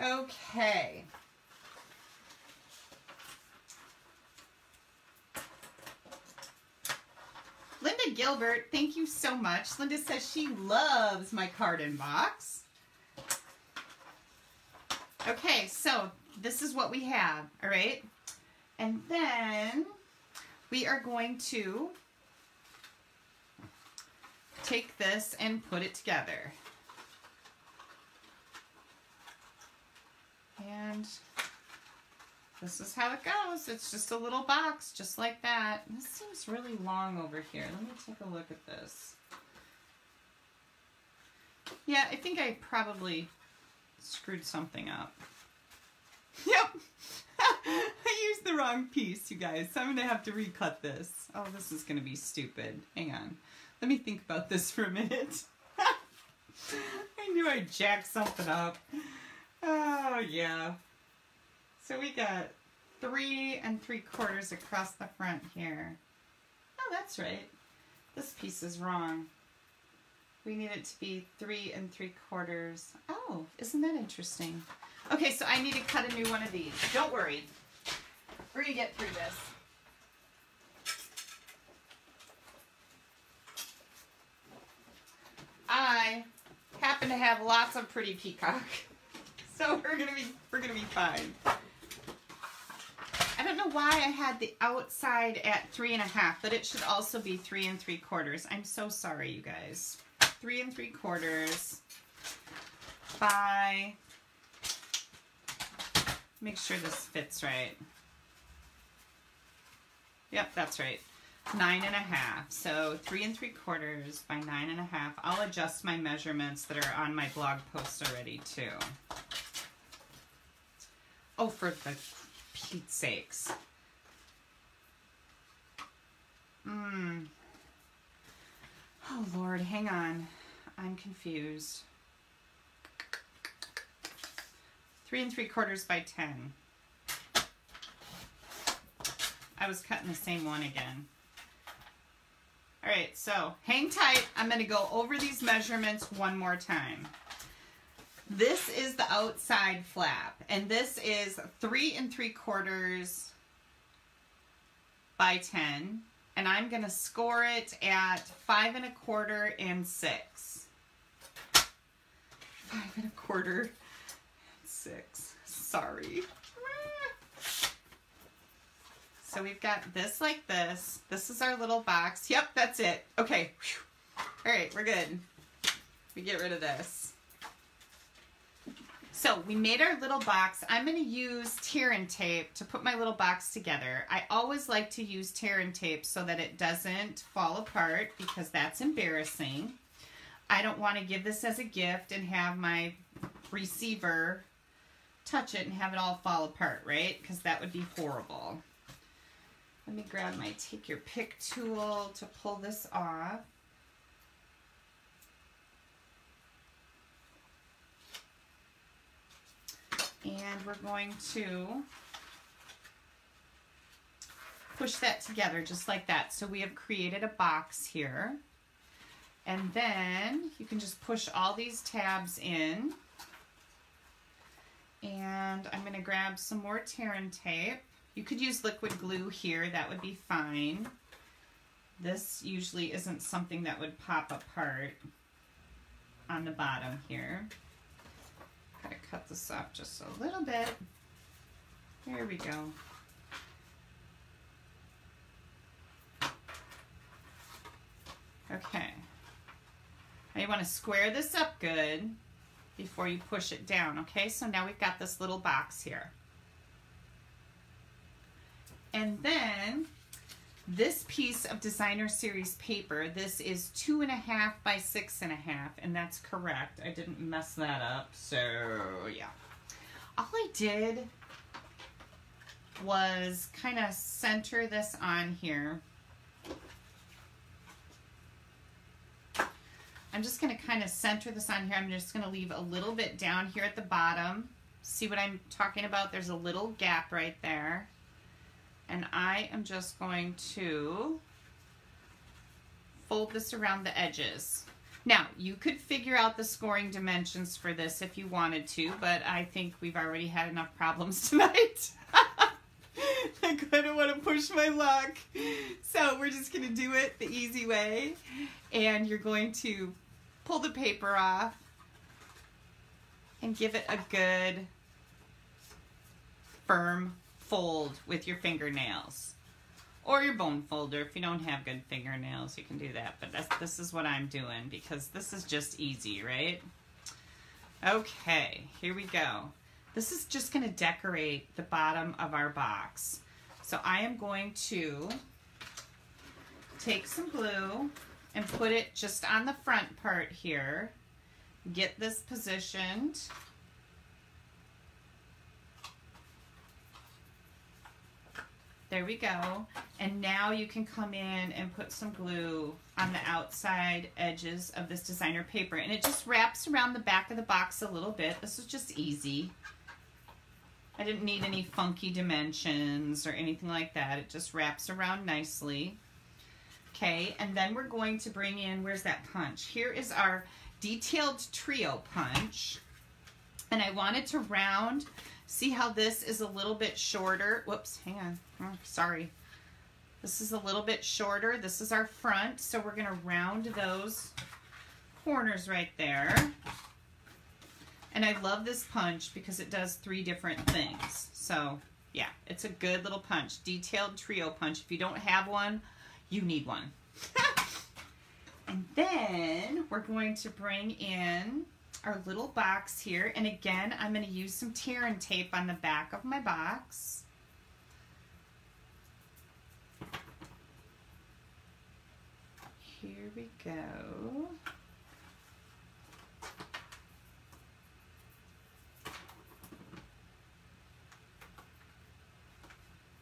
Okay. Linda Gilbert, thank you so much. Linda says she loves my carton box. Okay, so this is what we have, all right? And then we are going to take this and put it together. And this is how it goes. It's just a little box, just like that. This seems really long over here. Let me take a look at this. Yeah, I think I probably screwed something up. Yep. I used the wrong piece, you guys, so I'm going to have to recut this. Oh, this is going to be stupid. Hang on. Let me think about this for a minute. I knew I jacked something up. Oh, yeah. So we got three and three quarters across the front here. Oh, that's right. This piece is wrong. We need it to be three and three quarters. Oh, isn't that interesting? Okay, so I need to cut a new one of these. Don't worry. We're going to get through this. I happen to have lots of pretty peacock. So we're gonna be we're gonna be fine. I don't know why I had the outside at three and a half, but it should also be three and three quarters. I'm so sorry, you guys. Three and three quarters by Make sure this fits right. Yep, that's right. Nine and a half. So three and three quarters by nine and a half. I'll adjust my measurements that are on my blog post already too. Oh, for the Pete's sakes. Hmm. Oh, Lord, hang on. I'm confused. Three and three quarters by 10. I was cutting the same one again. All right, so hang tight. I'm gonna go over these measurements one more time. This is the outside flap, and this is three and three quarters by 10, and I'm gonna score it at five and a quarter and six. Five and a quarter sorry. So we've got this like this. This is our little box. Yep, that's it. Okay. All right, we're good. We get rid of this. So we made our little box. I'm going to use tear and tape to put my little box together. I always like to use tear and tape so that it doesn't fall apart because that's embarrassing. I don't want to give this as a gift and have my receiver touch it and have it all fall apart, right? Because that would be horrible. Let me grab my take your pick tool to pull this off. And we're going to push that together just like that. So we have created a box here. And then you can just push all these tabs in. And I'm going to grab some more tear and tape. You could use liquid glue here, that would be fine. This usually isn't something that would pop apart on the bottom here. Gotta cut this off just a little bit. There we go. Okay. Now you want to square this up good before you push it down, okay? So now we've got this little box here. And then this piece of designer series paper, this is two and a half by six and a half, and that's correct. I didn't mess that up, so yeah. All I did was kind of center this on here. I'm just going to kind of center this on here. I'm just going to leave a little bit down here at the bottom. See what I'm talking about? There's a little gap right there and I am just going to fold this around the edges. Now, you could figure out the scoring dimensions for this if you wanted to, but I think we've already had enough problems tonight. I kind of want to push my luck. So we're just going to do it the easy way. And you're going to pull the paper off and give it a good firm fold with your fingernails or your bone folder. If you don't have good fingernails, you can do that. But this is what I'm doing because this is just easy, right? Okay, here we go. This is just going to decorate the bottom of our box. So I am going to take some glue and put it just on the front part here. Get this positioned. There we go. And now you can come in and put some glue on the outside edges of this designer paper. And it just wraps around the back of the box a little bit. This is just easy. I didn't need any funky dimensions or anything like that. It just wraps around nicely. Okay, and then we're going to bring in, where's that punch? Here is our detailed trio punch. And I wanted to round See how this is a little bit shorter? Whoops, hang on. Oh, sorry. This is a little bit shorter. This is our front, so we're going to round those corners right there. And I love this punch because it does three different things. So, yeah, it's a good little punch. Detailed trio punch. If you don't have one, you need one. and then we're going to bring in our little box here. And again, I'm going to use some tear and tape on the back of my box. Here we go.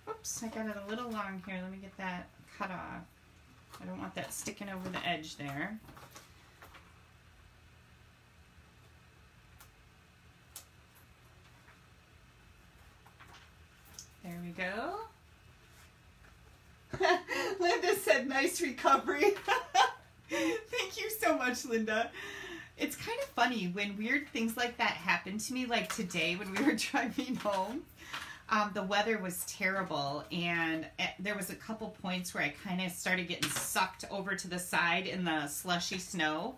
Oops, I got it a little long here. Let me get that cut off. I don't want that sticking over the edge there. There we go. Linda said, nice recovery. Thank you so much, Linda. It's kind of funny when weird things like that happen to me, like today when we were driving home. Um, the weather was terrible, and eh, there was a couple points where I kind of started getting sucked over to the side in the slushy snow.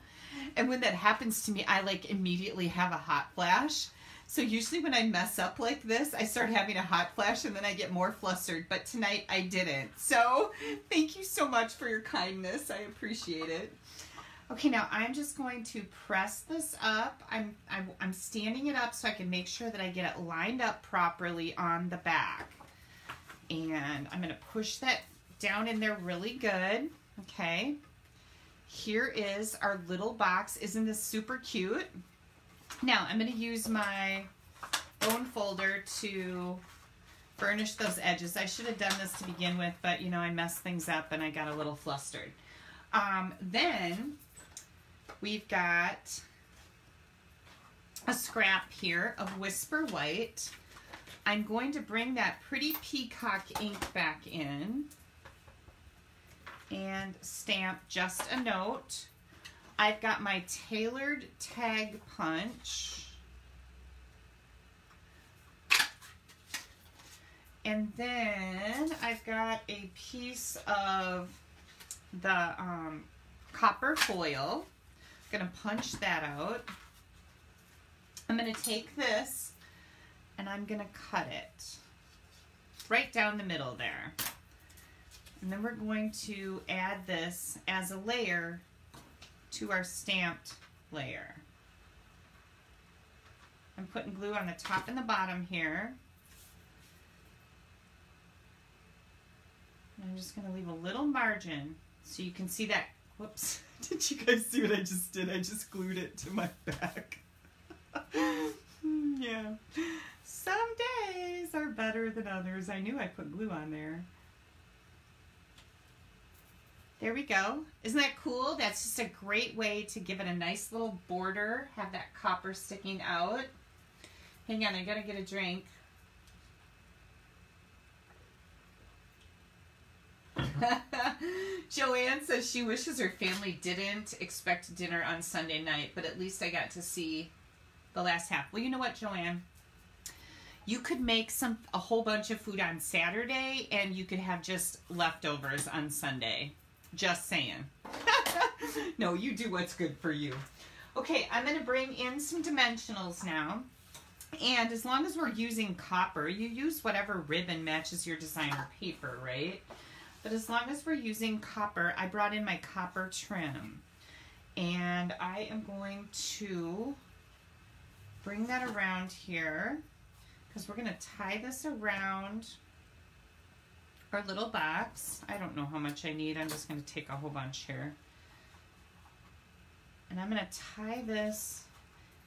And when that happens to me, I like immediately have a hot flash. So usually when I mess up like this, I start having a hot flash and then I get more flustered. But tonight I didn't. So thank you so much for your kindness. I appreciate it. Okay, now I'm just going to press this up. I'm, I'm, I'm standing it up so I can make sure that I get it lined up properly on the back. And I'm going to push that down in there really good. Okay. Here is our little box. Isn't this super cute? Now I'm going to use my bone folder to burnish those edges. I should have done this to begin with, but you know, I messed things up and I got a little flustered. Um, then we've got a scrap here of Whisper White. I'm going to bring that pretty peacock ink back in and stamp just a note. I've got my tailored tag punch. And then I've got a piece of the um, copper foil. To punch that out. I'm going to take this and I'm going to cut it right down the middle there. And then we're going to add this as a layer to our stamped layer. I'm putting glue on the top and the bottom here. And I'm just going to leave a little margin so you can see that. Whoops. Did you guys see what I just did? I just glued it to my back. yeah. Some days are better than others. I knew I put glue on there. There we go. Isn't that cool? That's just a great way to give it a nice little border, have that copper sticking out. Hang on, I gotta get a drink. Joanne says she wishes her family didn't expect dinner on Sunday night, but at least I got to see the last half. Well, you know what, Joanne? You could make some a whole bunch of food on Saturday and you could have just leftovers on Sunday. Just saying. no, you do what's good for you. Okay, I'm going to bring in some dimensionals now. And as long as we're using copper, you use whatever ribbon matches your designer paper, right? But as long as we're using copper, I brought in my copper trim. And I am going to bring that around here because we're going to tie this around our little box. I don't know how much I need. I'm just going to take a whole bunch here. And I'm going to tie this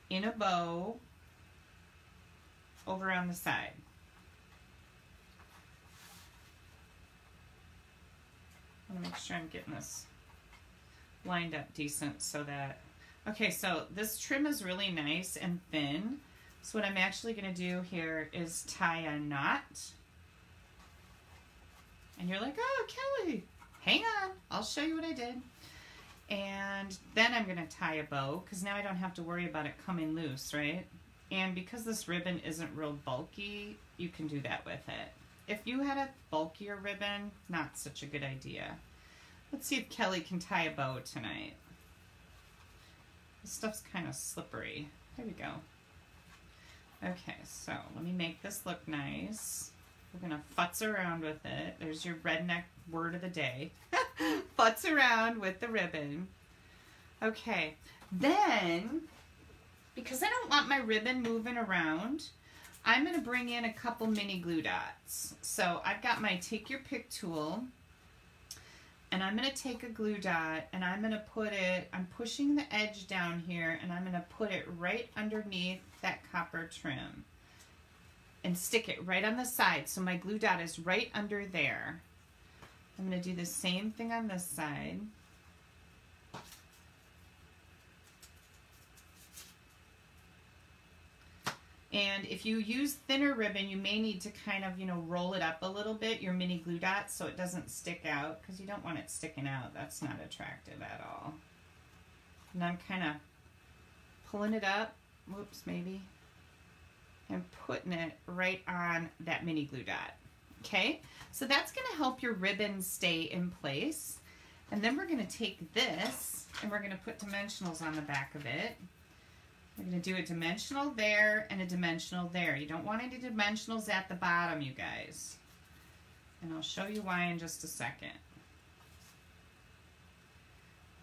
in a bow over on the side. To make sure I'm getting this lined up decent so that, okay, so this trim is really nice and thin. So what I'm actually going to do here is tie a knot and you're like, oh, Kelly, hang on. I'll show you what I did. And then I'm going to tie a bow because now I don't have to worry about it coming loose, right? And because this ribbon isn't real bulky, you can do that with it. If you had a bulkier ribbon, not such a good idea. Let's see if Kelly can tie a bow tonight. This stuff's kind of slippery. There we go. Okay, so let me make this look nice. We're going to futz around with it. There's your redneck word of the day. futz around with the ribbon. Okay, then, because I don't want my ribbon moving around, I'm going to bring in a couple mini glue dots. So I've got my take your pick tool and I'm going to take a glue dot and I'm going to put it, I'm pushing the edge down here and I'm going to put it right underneath that copper trim and stick it right on the side. So my glue dot is right under there. I'm going to do the same thing on this side. And if you use thinner ribbon, you may need to kind of, you know, roll it up a little bit, your mini glue dots, so it doesn't stick out, because you don't want it sticking out. That's not attractive at all. And I'm kind of pulling it up, whoops, maybe, and putting it right on that mini glue dot. Okay, so that's going to help your ribbon stay in place. And then we're going to take this and we're going to put dimensionals on the back of it. We're going to do a dimensional there and a dimensional there. You don't want any dimensionals at the bottom, you guys. And I'll show you why in just a second.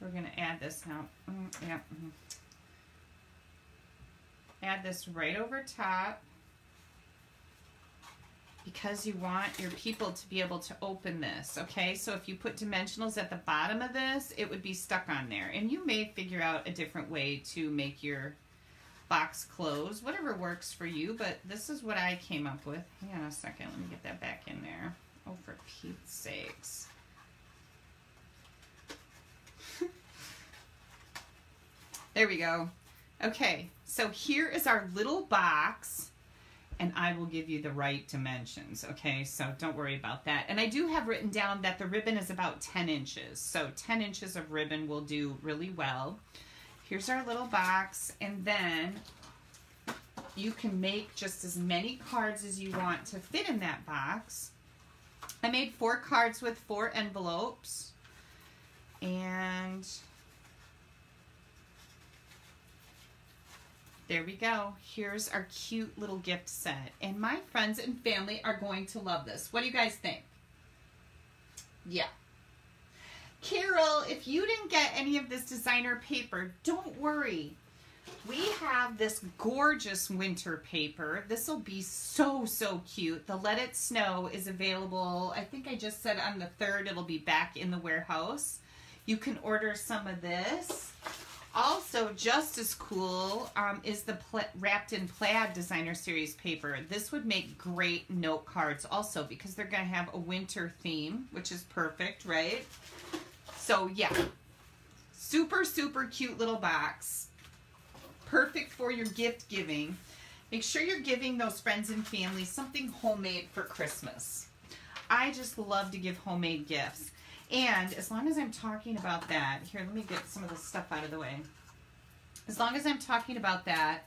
We're going to add this now. Mm, yeah. Mm -hmm. Add this right over top because you want your people to be able to open this, okay? So if you put dimensionals at the bottom of this, it would be stuck on there. And you may figure out a different way to make your box close, whatever works for you, but this is what I came up with. Hang on a second, let me get that back in there. Oh, for Pete's sakes. there we go. Okay, so here is our little box and I will give you the right dimensions, okay? So don't worry about that. And I do have written down that the ribbon is about 10 inches. So 10 inches of ribbon will do really well. Here's our little box, and then you can make just as many cards as you want to fit in that box. I made four cards with four envelopes, and There we go. Here's our cute little gift set. And my friends and family are going to love this. What do you guys think? Yeah. Carol, if you didn't get any of this designer paper, don't worry. We have this gorgeous winter paper. This will be so, so cute. The Let It Snow is available. I think I just said on the 3rd it'll be back in the warehouse. You can order some of this. Also, just as cool um, is the Wrapped in Plaid Designer Series paper. This would make great note cards also because they're going to have a winter theme, which is perfect, right? So, yeah. Super, super cute little box. Perfect for your gift giving. Make sure you're giving those friends and family something homemade for Christmas. I just love to give homemade gifts. And as long as I'm talking about that, here, let me get some of this stuff out of the way. As long as I'm talking about that,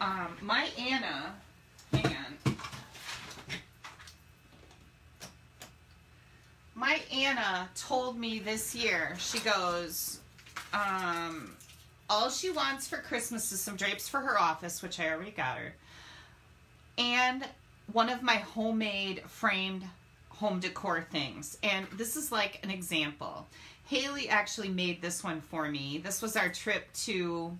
um, my Anna, hang on. My Anna told me this year, she goes, um, all she wants for Christmas is some drapes for her office, which I already got her, and one of my homemade framed home decor things. And this is like an example. Haley actually made this one for me. This was our trip to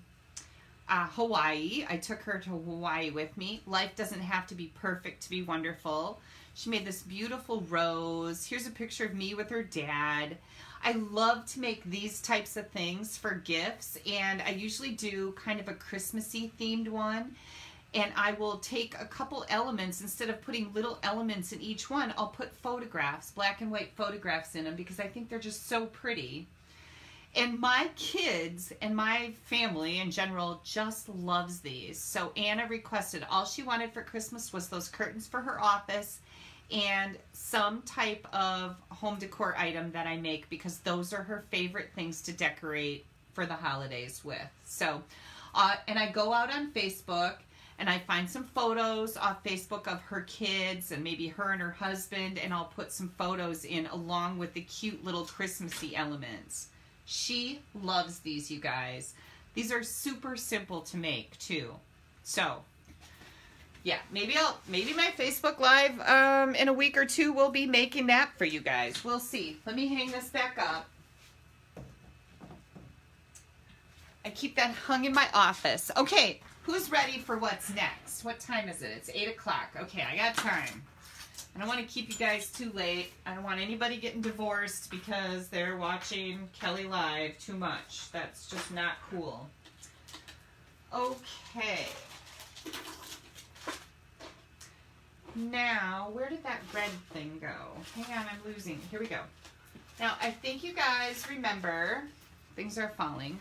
uh, Hawaii. I took her to Hawaii with me. Life doesn't have to be perfect to be wonderful. She made this beautiful rose. Here's a picture of me with her dad. I love to make these types of things for gifts and I usually do kind of a Christmassy themed one and I will take a couple elements instead of putting little elements in each one I'll put photographs black and white photographs in them because I think they're just so pretty and my kids and my family in general just loves these so Anna requested all she wanted for Christmas was those curtains for her office and some type of home decor item that I make because those are her favorite things to decorate for the holidays with so uh, and I go out on Facebook and I find some photos off Facebook of her kids and maybe her and her husband and I'll put some photos in along with the cute little Christmassy elements. She loves these, you guys. These are super simple to make too. So, yeah, maybe I'll maybe my Facebook Live um, in a week or two will be making that for you guys. We'll see. Let me hang this back up. I keep that hung in my office. Okay, Who's ready for what's next? What time is it? It's 8 o'clock. Okay, I got time. I don't want to keep you guys too late. I don't want anybody getting divorced because they're watching Kelly Live too much. That's just not cool. Okay. Now, where did that red thing go? Hang on, I'm losing. Here we go. Now, I think you guys remember, things are falling.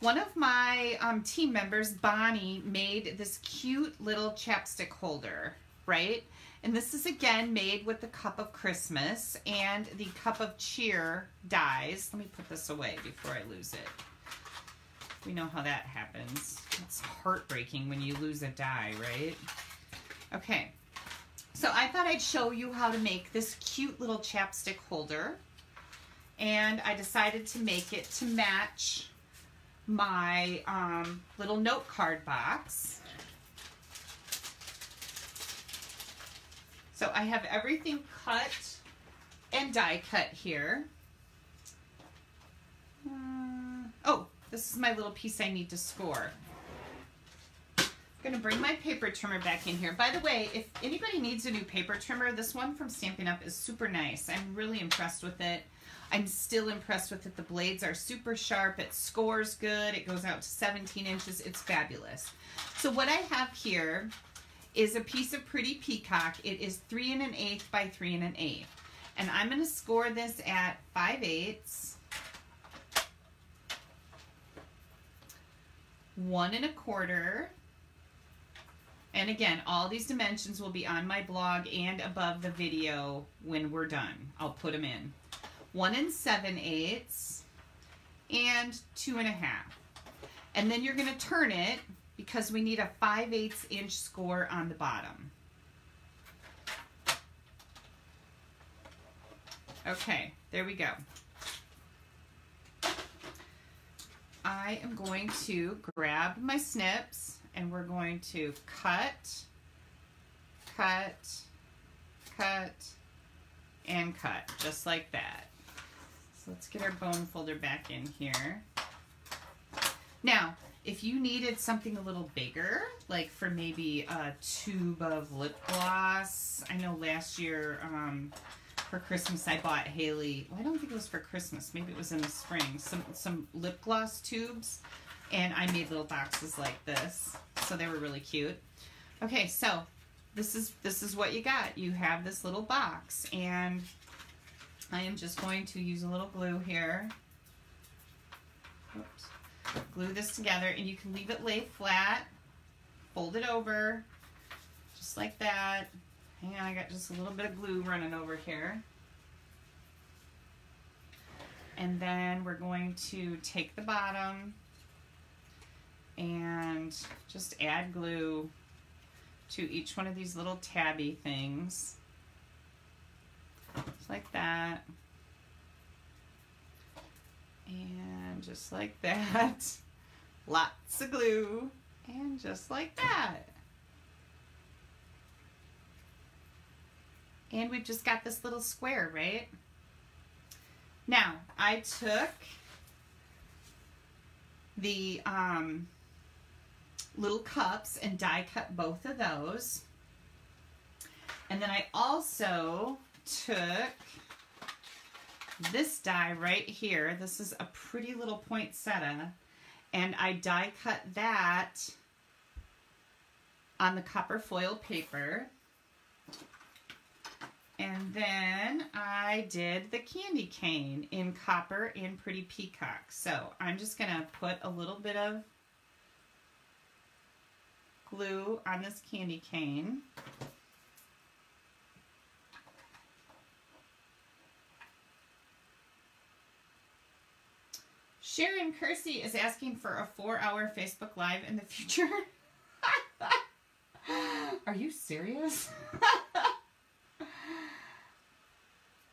One of my um, team members, Bonnie, made this cute little chapstick holder, right? And this is again made with the Cup of Christmas and the Cup of Cheer dies. Let me put this away before I lose it. We know how that happens. It's heartbreaking when you lose a die, right? Okay, so I thought I'd show you how to make this cute little chapstick holder. And I decided to make it to match my um, little note card box. So I have everything cut and die cut here. Uh, oh, this is my little piece I need to score. I'm going to bring my paper trimmer back in here. By the way, if anybody needs a new paper trimmer, this one from Stampin' Up! is super nice. I'm really impressed with it. I'm still impressed with it. The blades are super sharp. It scores good. It goes out to 17 inches. It's fabulous. So what I have here is a piece of Pretty Peacock. It is three and an eighth by three and an eighth. And I'm going to score this at 5 eighths, one and a quarter, and again, all these dimensions will be on my blog and above the video when we're done. I'll put them in. One and seven eighths, and two and a half. And then you're gonna turn it because we need a 5 8 inch score on the bottom. Okay, there we go. I am going to grab my snips and we're going to cut, cut, cut, and cut, just like that. So let's get our bone folder back in here. Now, if you needed something a little bigger, like for maybe a tube of lip gloss, I know last year um, for Christmas I bought Haley, well, I don't think it was for Christmas, maybe it was in the spring, some, some lip gloss tubes, and I made little boxes like this, so they were really cute. Okay, so this is, this is what you got. You have this little box, and I am just going to use a little glue here. Oops glue this together and you can leave it lay flat, fold it over, just like that. Hang on, I got just a little bit of glue running over here. And then we're going to take the bottom and just add glue to each one of these little tabby things. Just like that. And just like that. Lots of glue. And just like that. And we've just got this little square, right? Now, I took the um, little cups and die cut both of those. And then I also took this die right here, this is a pretty little poinsettia, and I die cut that on the copper foil paper. And then I did the candy cane in copper and pretty peacock. So I'm just gonna put a little bit of glue on this candy cane. Sharon Kersey is asking for a four-hour Facebook Live in the future. Are you serious?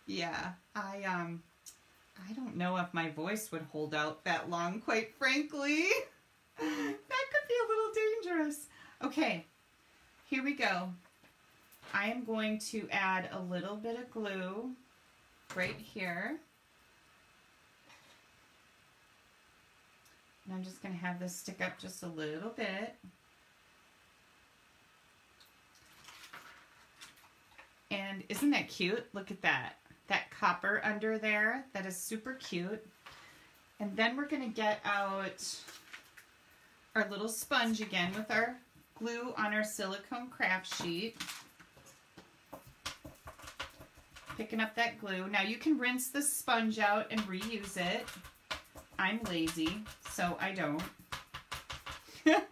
yeah, I um, I don't know if my voice would hold out that long, quite frankly. that could be a little dangerous. Okay, here we go. I am going to add a little bit of glue right here. And I'm just going to have this stick up just a little bit. And isn't that cute? Look at that. That copper under there. That is super cute. And then we're going to get out our little sponge again with our glue on our silicone craft sheet. Picking up that glue. Now you can rinse the sponge out and reuse it. I'm lazy, so I don't.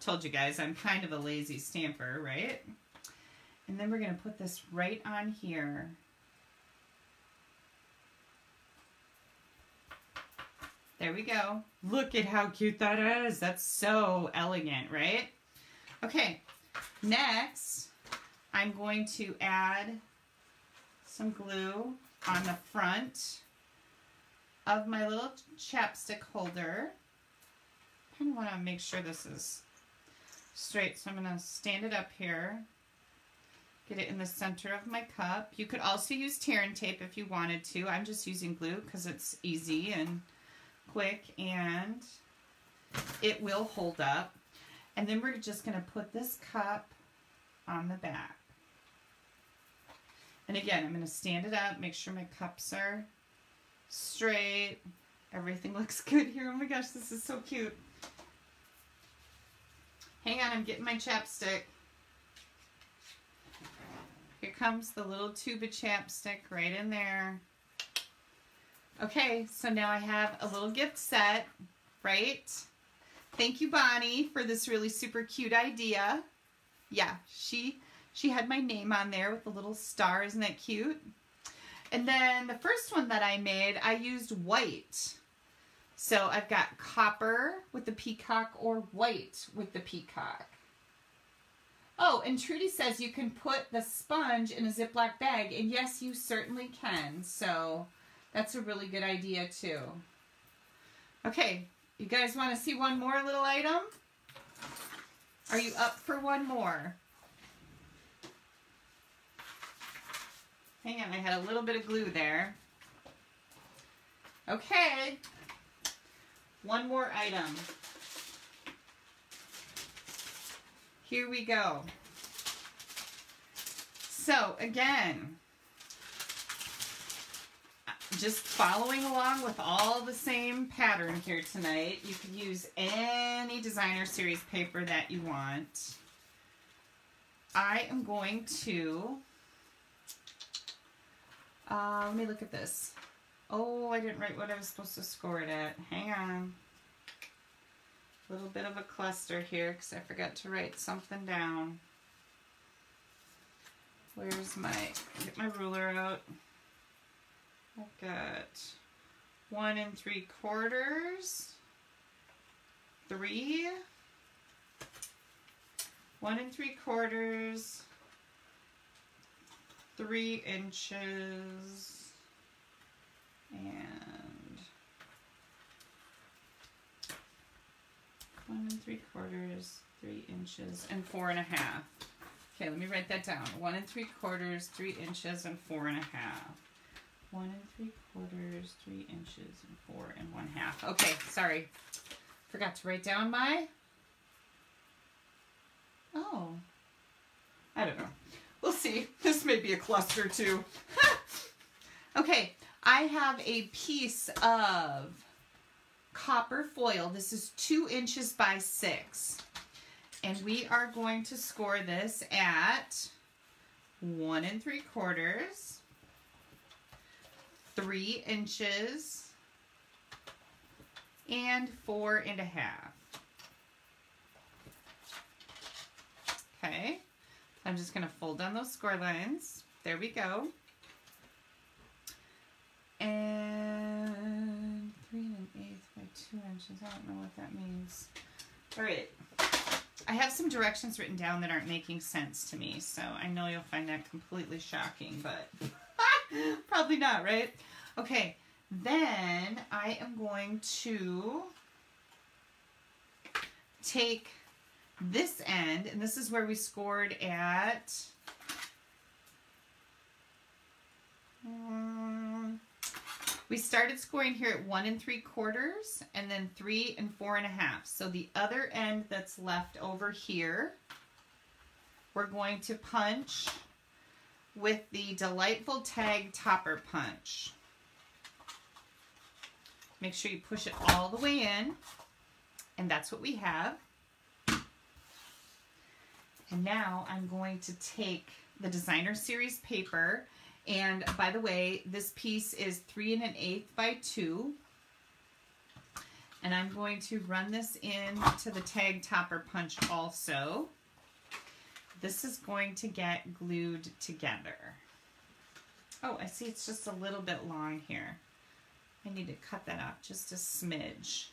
Told you guys, I'm kind of a lazy stamper, right? And then we're going to put this right on here. There we go. Look at how cute that is. That's so elegant, right? Okay, next I'm going to add some glue on the front of my little chapstick holder. kind of want to make sure this is straight, so I'm going to stand it up here. Get it in the center of my cup. You could also use tear and tape if you wanted to. I'm just using glue because it's easy and quick and it will hold up. And then we're just going to put this cup on the back. And again, I'm going to stand it up, make sure my cups are straight. Everything looks good here. Oh my gosh, this is so cute. Hang on, I'm getting my chapstick. Here comes the little tube of chapstick right in there. Okay, so now I have a little gift set, right? Thank you, Bonnie, for this really super cute idea. Yeah, she she had my name on there with the little star. Isn't that cute? And then the first one that I made, I used white. So I've got copper with the peacock or white with the peacock. Oh, and Trudy says you can put the sponge in a Ziploc bag. And yes, you certainly can. So that's a really good idea too. Okay, you guys want to see one more little item? Are you up for one more? Hang on, I had a little bit of glue there. Okay. One more item. Here we go. So again, just following along with all the same pattern here tonight. You can use any designer series paper that you want. I am going to uh, let me look at this. Oh, I didn't write what I was supposed to score it at. Hang on. A little bit of a cluster here because I forgot to write something down. Where's my, get my ruler out. I've got one and three quarters, three, one and three quarters, three inches and one and three quarters, three inches, and four and a half. Okay, let me write that down. One and three quarters, three inches, and four and a half. One and three quarters, three inches, and four and one half. Okay, sorry. Forgot to write down my... Oh. I don't know. We'll see. This may be a cluster too. okay, I have a piece of copper foil. This is two inches by six. And we are going to score this at one and three quarters, three inches, and four and a half. Okay. I'm just to fold down those score lines. There we go. And three and an eighth by two inches. I don't know what that means. All right. I have some directions written down that aren't making sense to me, so I know you'll find that completely shocking, but probably not, right? Okay, then I am going to take this end, and this is where we scored at um, we started scoring here at one and three quarters and then three and four and a half. So the other end that's left over here, we're going to punch with the Delightful Tag Topper Punch. Make sure you push it all the way in. And that's what we have. And now I'm going to take the designer series paper And by the way, this piece is three and an eighth by two. And I'm going to run this in to the tag topper punch also. This is going to get glued together. Oh, I see it's just a little bit long here. I need to cut that off just a smidge.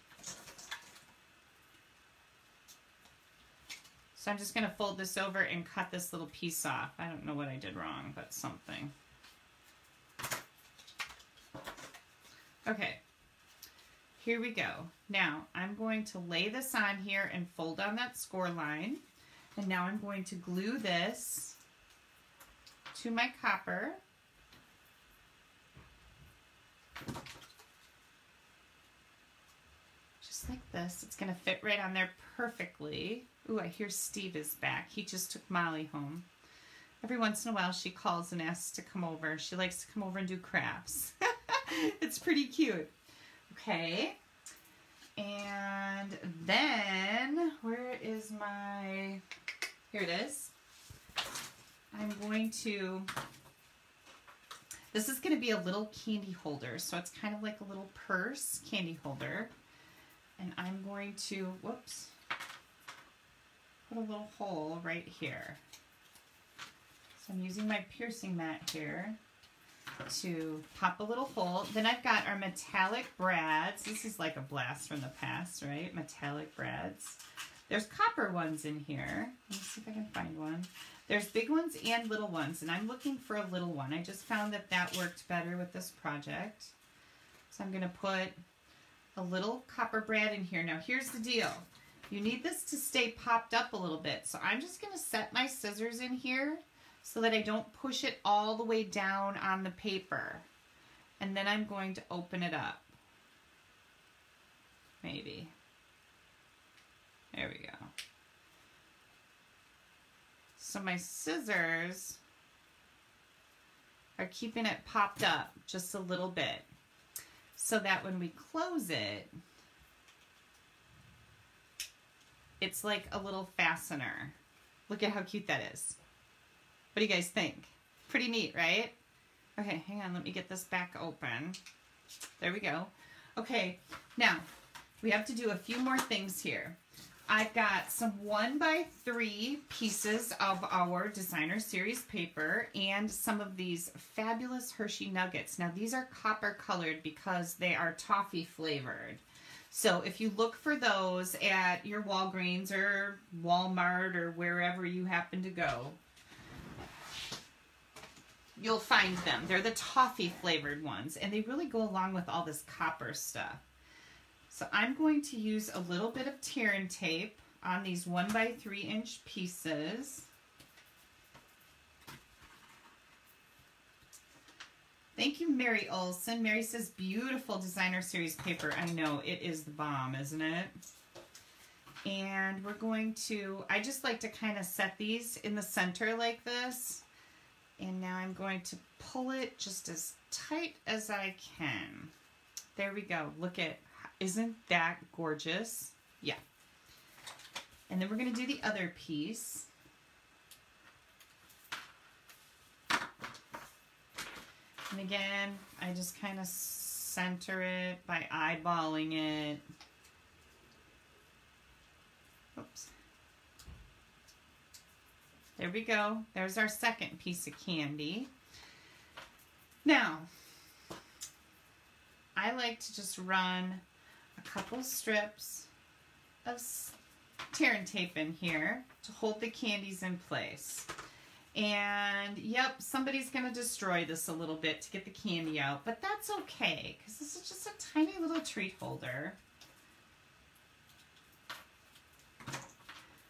So I'm just going to fold this over and cut this little piece off. I don't know what I did wrong, but something. Okay, here we go. Now I'm going to lay this on here and fold on that score line. And now I'm going to glue this to my copper. Just like this. It's going to fit right on there perfectly. Ooh, I hear Steve is back. He just took Molly home. Every once in a while she calls and asks to come over. She likes to come over and do crafts. it's pretty cute. Okay. And then, where is my, here it is. I'm going to, this is going to be a little candy holder. So it's kind of like a little purse candy holder. And I'm going to, whoops, put a little hole right here. So I'm using my piercing mat here to pop a little hole. Then I've got our metallic brads. This is like a blast from the past, right? Metallic brads. There's copper ones in here. Let me see if I can find one. There's big ones and little ones, and I'm looking for a little one. I just found that that worked better with this project. So I'm going to put a little copper brad in here. Now here's the deal. You need this to stay popped up a little bit. So I'm just going to set my scissors in here so that I don't push it all the way down on the paper. And then I'm going to open it up. Maybe. There we go. So my scissors are keeping it popped up just a little bit so that when we close it, it's like a little fastener. Look at how cute that is. What do you guys think? Pretty neat, right? Okay, hang on. Let me get this back open. There we go. Okay, now we have to do a few more things here. I've got some one by three pieces of our designer series paper and some of these fabulous Hershey nuggets. Now these are copper colored because they are toffee flavored. So if you look for those at your Walgreens or Walmart or wherever you happen to go, you'll find them. They're the toffee flavored ones and they really go along with all this copper stuff. So I'm going to use a little bit of tear and tape on these one by three inch pieces. Thank you, Mary Olson. Mary says, beautiful designer series paper. I know, it is the bomb, isn't it? And we're going to, I just like to kind of set these in the center like this. And now I'm going to pull it just as tight as I can. There we go. Look at, isn't that gorgeous? Yeah. And then we're going to do the other piece. And again, I just kind of center it by eyeballing it. Oops. There we go. There's our second piece of candy. Now, I like to just run a couple strips of tear and tape in here to hold the candies in place. And yep, somebody's going to destroy this a little bit to get the candy out, but that's okay because this is just a tiny little treat holder.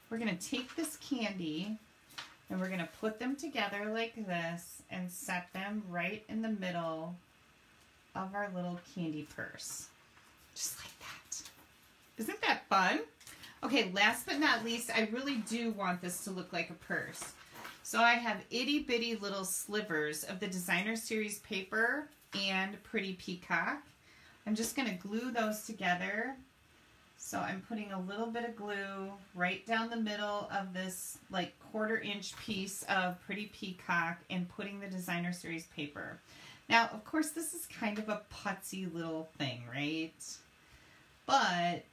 We're going to take this candy and we're going to put them together like this and set them right in the middle of our little candy purse. Just like that. Isn't that fun? Okay, last but not least, I really do want this to look like a purse. So I have itty bitty little slivers of the designer series paper and Pretty Peacock. I'm just going to glue those together So I'm putting a little bit of glue right down the middle of this like quarter inch piece of Pretty Peacock and putting the designer series paper. Now, of course, this is kind of a putsy little thing, right? But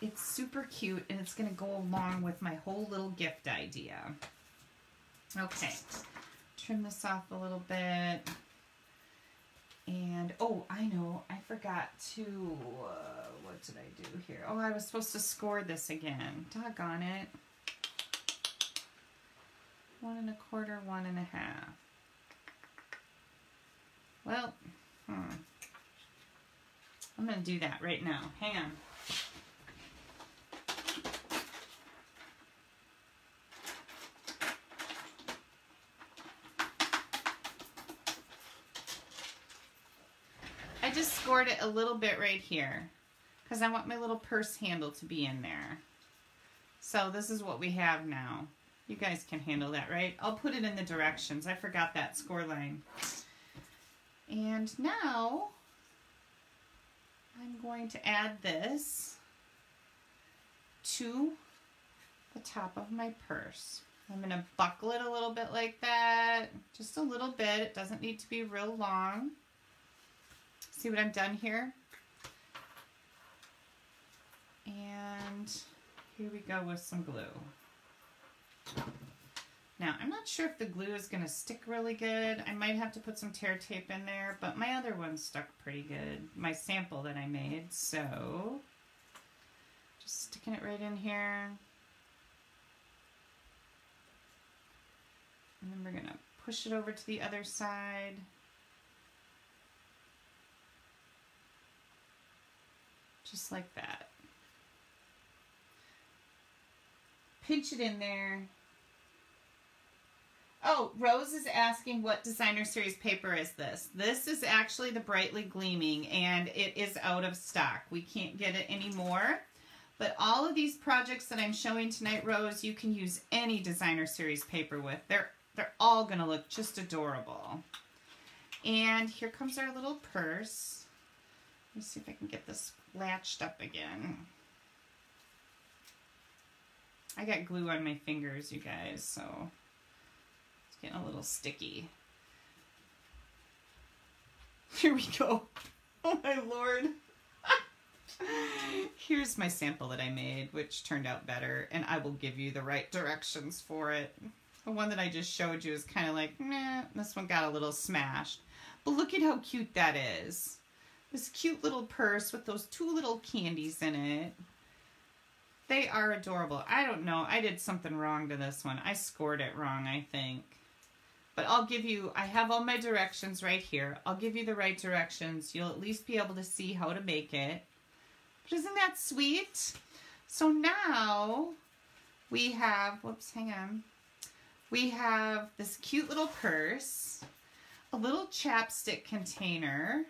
it's super cute and it's going to go along with my whole little gift idea. Okay, trim this off a little bit. And, oh, I know, I forgot to, uh, what did I do here? Oh, I was supposed to score this again. Doggone it. One and a quarter, one and a half. Well, hmm. I'm going to do that right now. Hang on. I just scored it a little bit right here because I want my little purse handle to be in there. So this is what we have now. You guys can handle that, right? I'll put it in the directions. I forgot that score line. And now I'm going to add this to the top of my purse. I'm going to buckle it a little bit like that, just a little bit. It doesn't need to be real long. See what I've done here? And here we go with some glue. Now, I'm not sure if the glue is going to stick really good. I might have to put some tear tape in there, but my other one stuck pretty good. My sample that I made, so just sticking it right in here. And then we're going to push it over to the other side. Just like that. Pinch it in there Oh, Rose is asking what designer series paper is this? This is actually the Brightly Gleaming and it is out of stock. We can't get it anymore. But all of these projects that I'm showing tonight, Rose, you can use any designer series paper with. They're, they're all going to look just adorable. And here comes our little purse. Let me see if I can get this latched up again. I got glue on my fingers, you guys, so getting a little sticky. Here we go. Oh my lord. Here's my sample that I made, which turned out better, and I will give you the right directions for it. The one that I just showed you is kind of like, nah, this one got a little smashed. But look at how cute that is. This cute little purse with those two little candies in it. They are adorable. I don't know. I did something wrong to this one. I scored it wrong, I think. But I'll give you, I have all my directions right here. I'll give you the right directions. You'll at least be able to see how to make it. But isn't that sweet? So now we have, whoops, hang on. We have this cute little purse, a little chapstick container,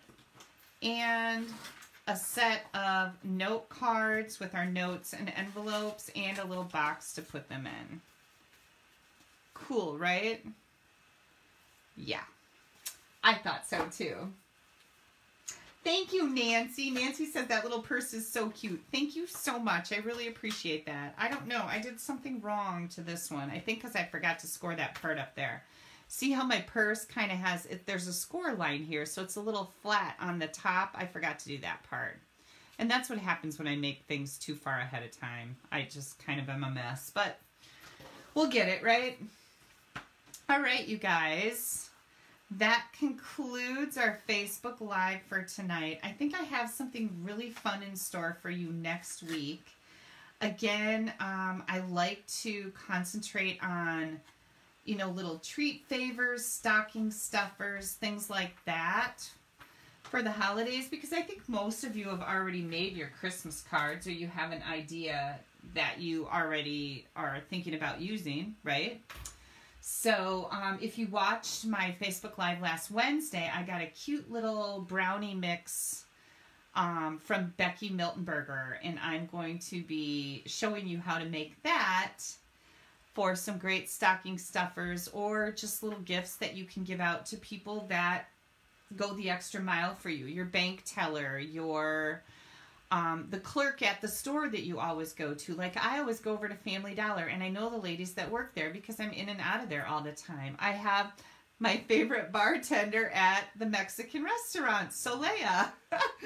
and a set of note cards with our notes and envelopes and a little box to put them in. Cool, right? Yeah, I thought so too. Thank you, Nancy. Nancy said that little purse is so cute. Thank you so much. I really appreciate that. I don't know. I did something wrong to this one. I think because I forgot to score that part up there. See how my purse kind of has, it, there's a score line here, so it's a little flat on the top. I forgot to do that part. And that's what happens when I make things too far ahead of time. I just kind of am a mess, but we'll get it, right? All right, you guys that concludes our Facebook Live for tonight. I think I have something really fun in store for you next week. Again, um, I like to concentrate on, you know, little treat favors, stocking stuffers, things like that for the holidays because I think most of you have already made your Christmas cards or you have an idea that you already are thinking about using, right? So um, if you watched my Facebook Live last Wednesday, I got a cute little brownie mix um, from Becky Miltenberger, and I'm going to be showing you how to make that for some great stocking stuffers or just little gifts that you can give out to people that go the extra mile for you. Your bank teller, your um, the clerk at the store that you always go to. Like I always go over to Family Dollar and I know the ladies that work there because I'm in and out of there all the time. I have my favorite bartender at the Mexican restaurant, Solea.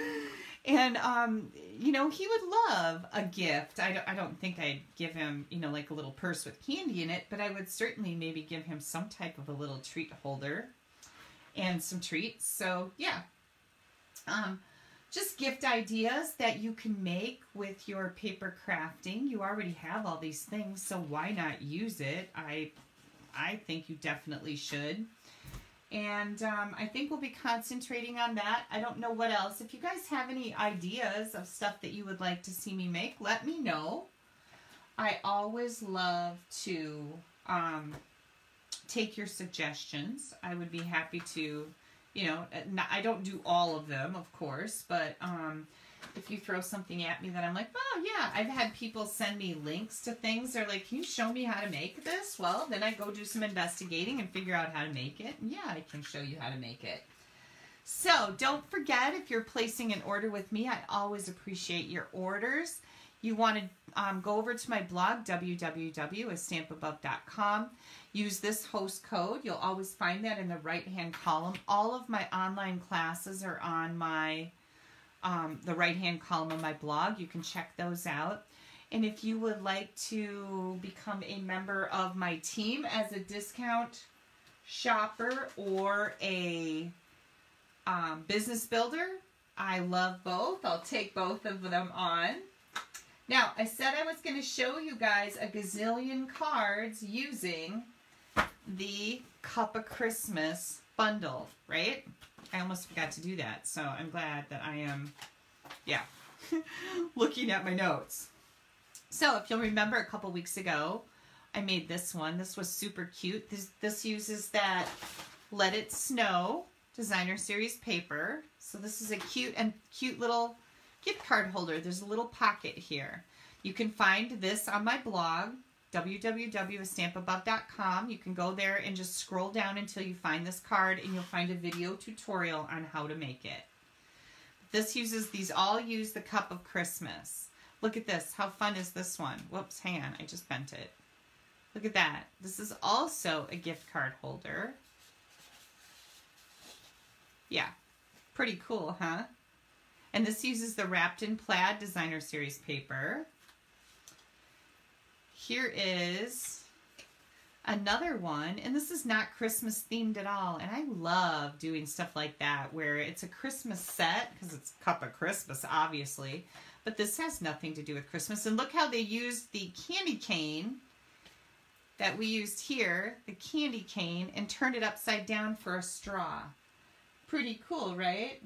and um, you know, he would love a gift. I don't, I don't think I'd give him, you know, like a little purse with candy in it, but I would certainly maybe give him some type of a little treat holder and some treats. So yeah. Um, just gift ideas that you can make with your paper crafting. You already have all these things, so why not use it? I I think you definitely should. And um, I think we'll be concentrating on that. I don't know what else. If you guys have any ideas of stuff that you would like to see me make, let me know. I always love to um, take your suggestions. I would be happy to you know, uh, I don't do all of them, of course, but um, if you throw something at me that I'm like, oh yeah, I've had people send me links to things. They're like, can you show me how to make this? Well, then I go do some investigating and figure out how to make it. And yeah, I can show you how to make it. So don't forget if you're placing an order with me, I always appreciate your orders. You want to um, go over to my blog, www.astampabove.com. Use this host code. You'll always find that in the right-hand column. All of my online classes are on my um, the right-hand column of my blog. You can check those out. And if you would like to become a member of my team as a discount shopper or a um, business builder, I love both. I'll take both of them on. Now, I said I was going to show you guys a gazillion cards using the Cup of Christmas bundle, right? I almost forgot to do that, so I'm glad that I am, yeah, looking at my notes. So if you'll remember a couple weeks ago, I made this one. This was super cute. This, this uses that Let It Snow designer series paper. So this is a cute and cute little gift card holder. There's a little pocket here. You can find this on my blog, www.astampabove.com. You can go there and just scroll down until you find this card and you'll find a video tutorial on how to make it. This uses, these all use the Cup of Christmas. Look at this. How fun is this one? Whoops, hang on. I just bent it. Look at that. This is also a gift card holder. Yeah, pretty cool, huh? And this uses the Wrapped in Plaid Designer Series paper. Here is another one, and this is not Christmas themed at all. And I love doing stuff like that where it's a Christmas set because it's Cup of Christmas, obviously. But this has nothing to do with Christmas. And look how they used the candy cane that we used here, the candy cane, and turned it upside down for a straw. Pretty cool, right?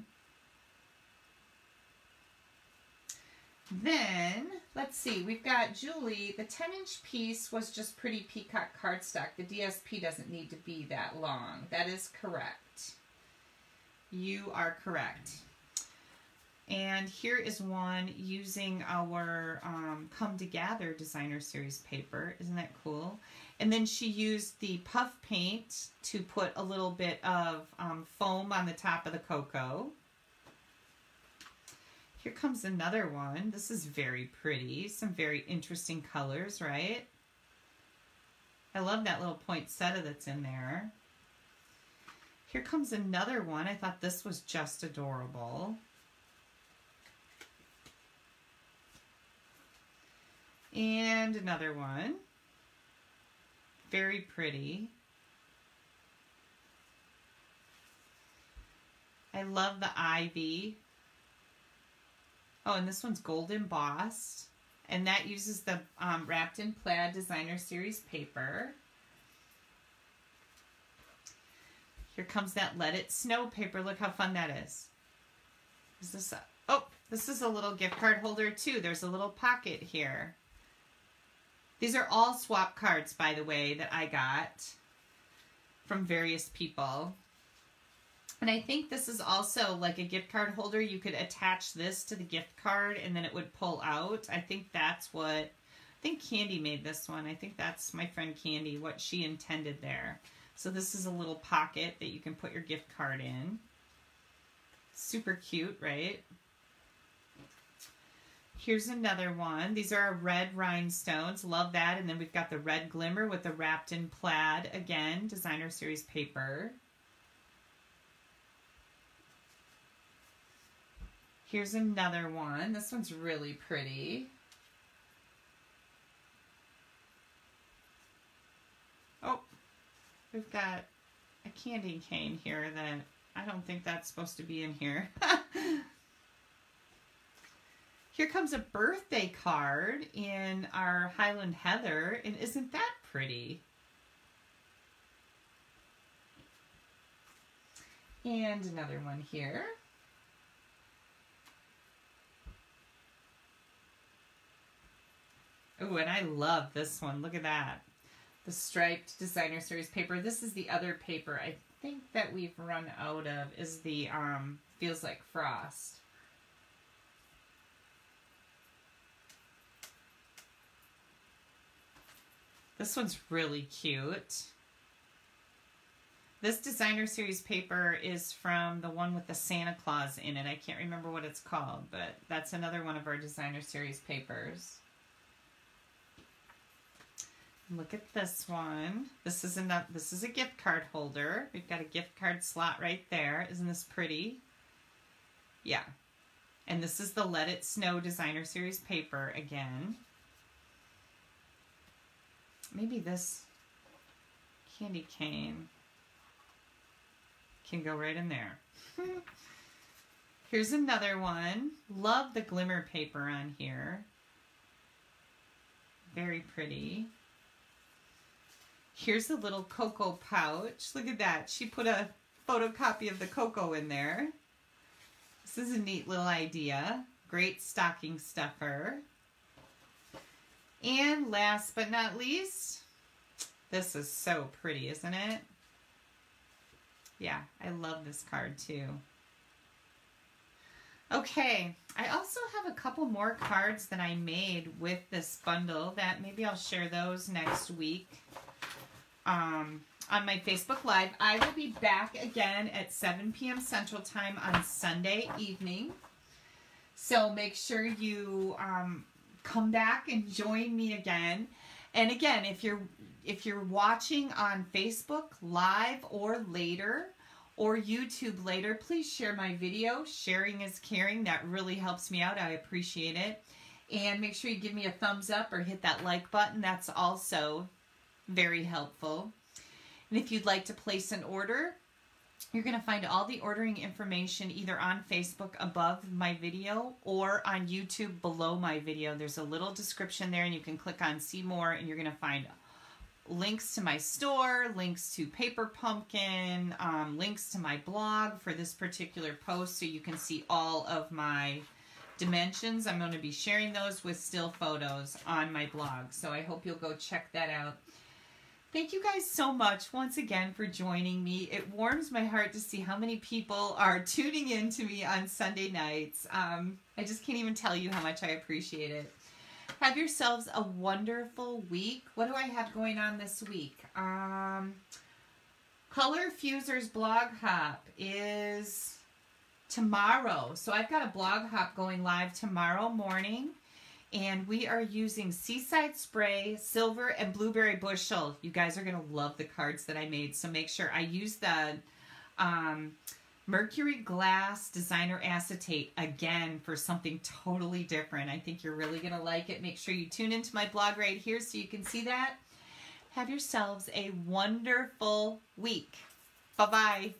Then, let's see, we've got Julie. The 10 inch piece was just pretty peacock cardstock. The DSP doesn't need to be that long. That is correct. You are correct. And here is one using our um, Come Together Designer Series paper. Isn't that cool? And then she used the puff paint to put a little bit of um, foam on the top of the cocoa. Here comes another one. This is very pretty. Some very interesting colors, right? I love that little poinsettia that's in there. Here comes another one. I thought this was just adorable. And another one. Very pretty. I love the ivy. Oh, and this one's gold embossed. And that uses the um, Wrapped in Plaid Designer Series paper. Here comes that Let It Snow paper. Look how fun that is. Is this a, oh, this is a little gift card holder too. There's a little pocket here. These are all swap cards, by the way, that I got from various people. And I think this is also like a gift card holder. You could attach this to the gift card and then it would pull out. I think that's what, I think Candy made this one. I think that's my friend Candy, what she intended there. So this is a little pocket that you can put your gift card in. Super cute, right? Here's another one. These are our red rhinestones. Love that. And then we've got the red glimmer with the wrapped in plaid. Again, designer series paper. Here's another one. This one's really pretty. Oh, we've got a candy cane here that I don't think that's supposed to be in here. here comes a birthday card in our Highland Heather, and isn't that pretty? And another one here. Oh, and I love this one. Look at that. The striped designer series paper. This is the other paper I think that we've run out of is the um, Feels Like Frost. This one's really cute. This designer series paper is from the one with the Santa Claus in it. I can't remember what it's called, but that's another one of our designer series papers. Look at this one. This is a this is a gift card holder. We've got a gift card slot right there. Isn't this pretty? Yeah. And this is the Let It Snow Designer Series paper again. Maybe this candy cane can go right in there. Here's another one. Love the glimmer paper on here. Very pretty. Here's a little cocoa pouch. Look at that. She put a photocopy of the cocoa in there. This is a neat little idea. Great stocking stuffer. And last but not least, this is so pretty, isn't it? Yeah, I love this card too. Okay, I also have a couple more cards that I made with this bundle that maybe I'll share those next week um, on my Facebook Live. I will be back again at 7 p.m. Central Time on Sunday evening. So make sure you um, come back and join me again. And again, if you're if you're watching on Facebook Live or later or YouTube later, please share my video. Sharing is caring. That really helps me out. I appreciate it. And make sure you give me a thumbs up or hit that like button. That's also very helpful. And if you'd like to place an order, you're going to find all the ordering information either on Facebook above my video or on YouTube below my video. There's a little description there and you can click on see more and you're going to find links to my store, links to Paper Pumpkin, um, links to my blog for this particular post so you can see all of my dimensions. I'm going to be sharing those with still photos on my blog. So I hope you'll go check that out. Thank you guys so much once again for joining me. It warms my heart to see how many people are tuning in to me on Sunday nights. Um, I just can't even tell you how much I appreciate it. Have yourselves a wonderful week. What do I have going on this week? Um, Color Fusers Blog Hop is tomorrow. So I've got a blog hop going live tomorrow morning and we are using Seaside Spray, Silver, and Blueberry Bushel. You guys are going to love the cards that I made, so make sure I use the um, Mercury Glass Designer Acetate again for something totally different. I think you're really going to like it. Make sure you tune into my blog right here so you can see that. Have yourselves a wonderful week. Bye-bye.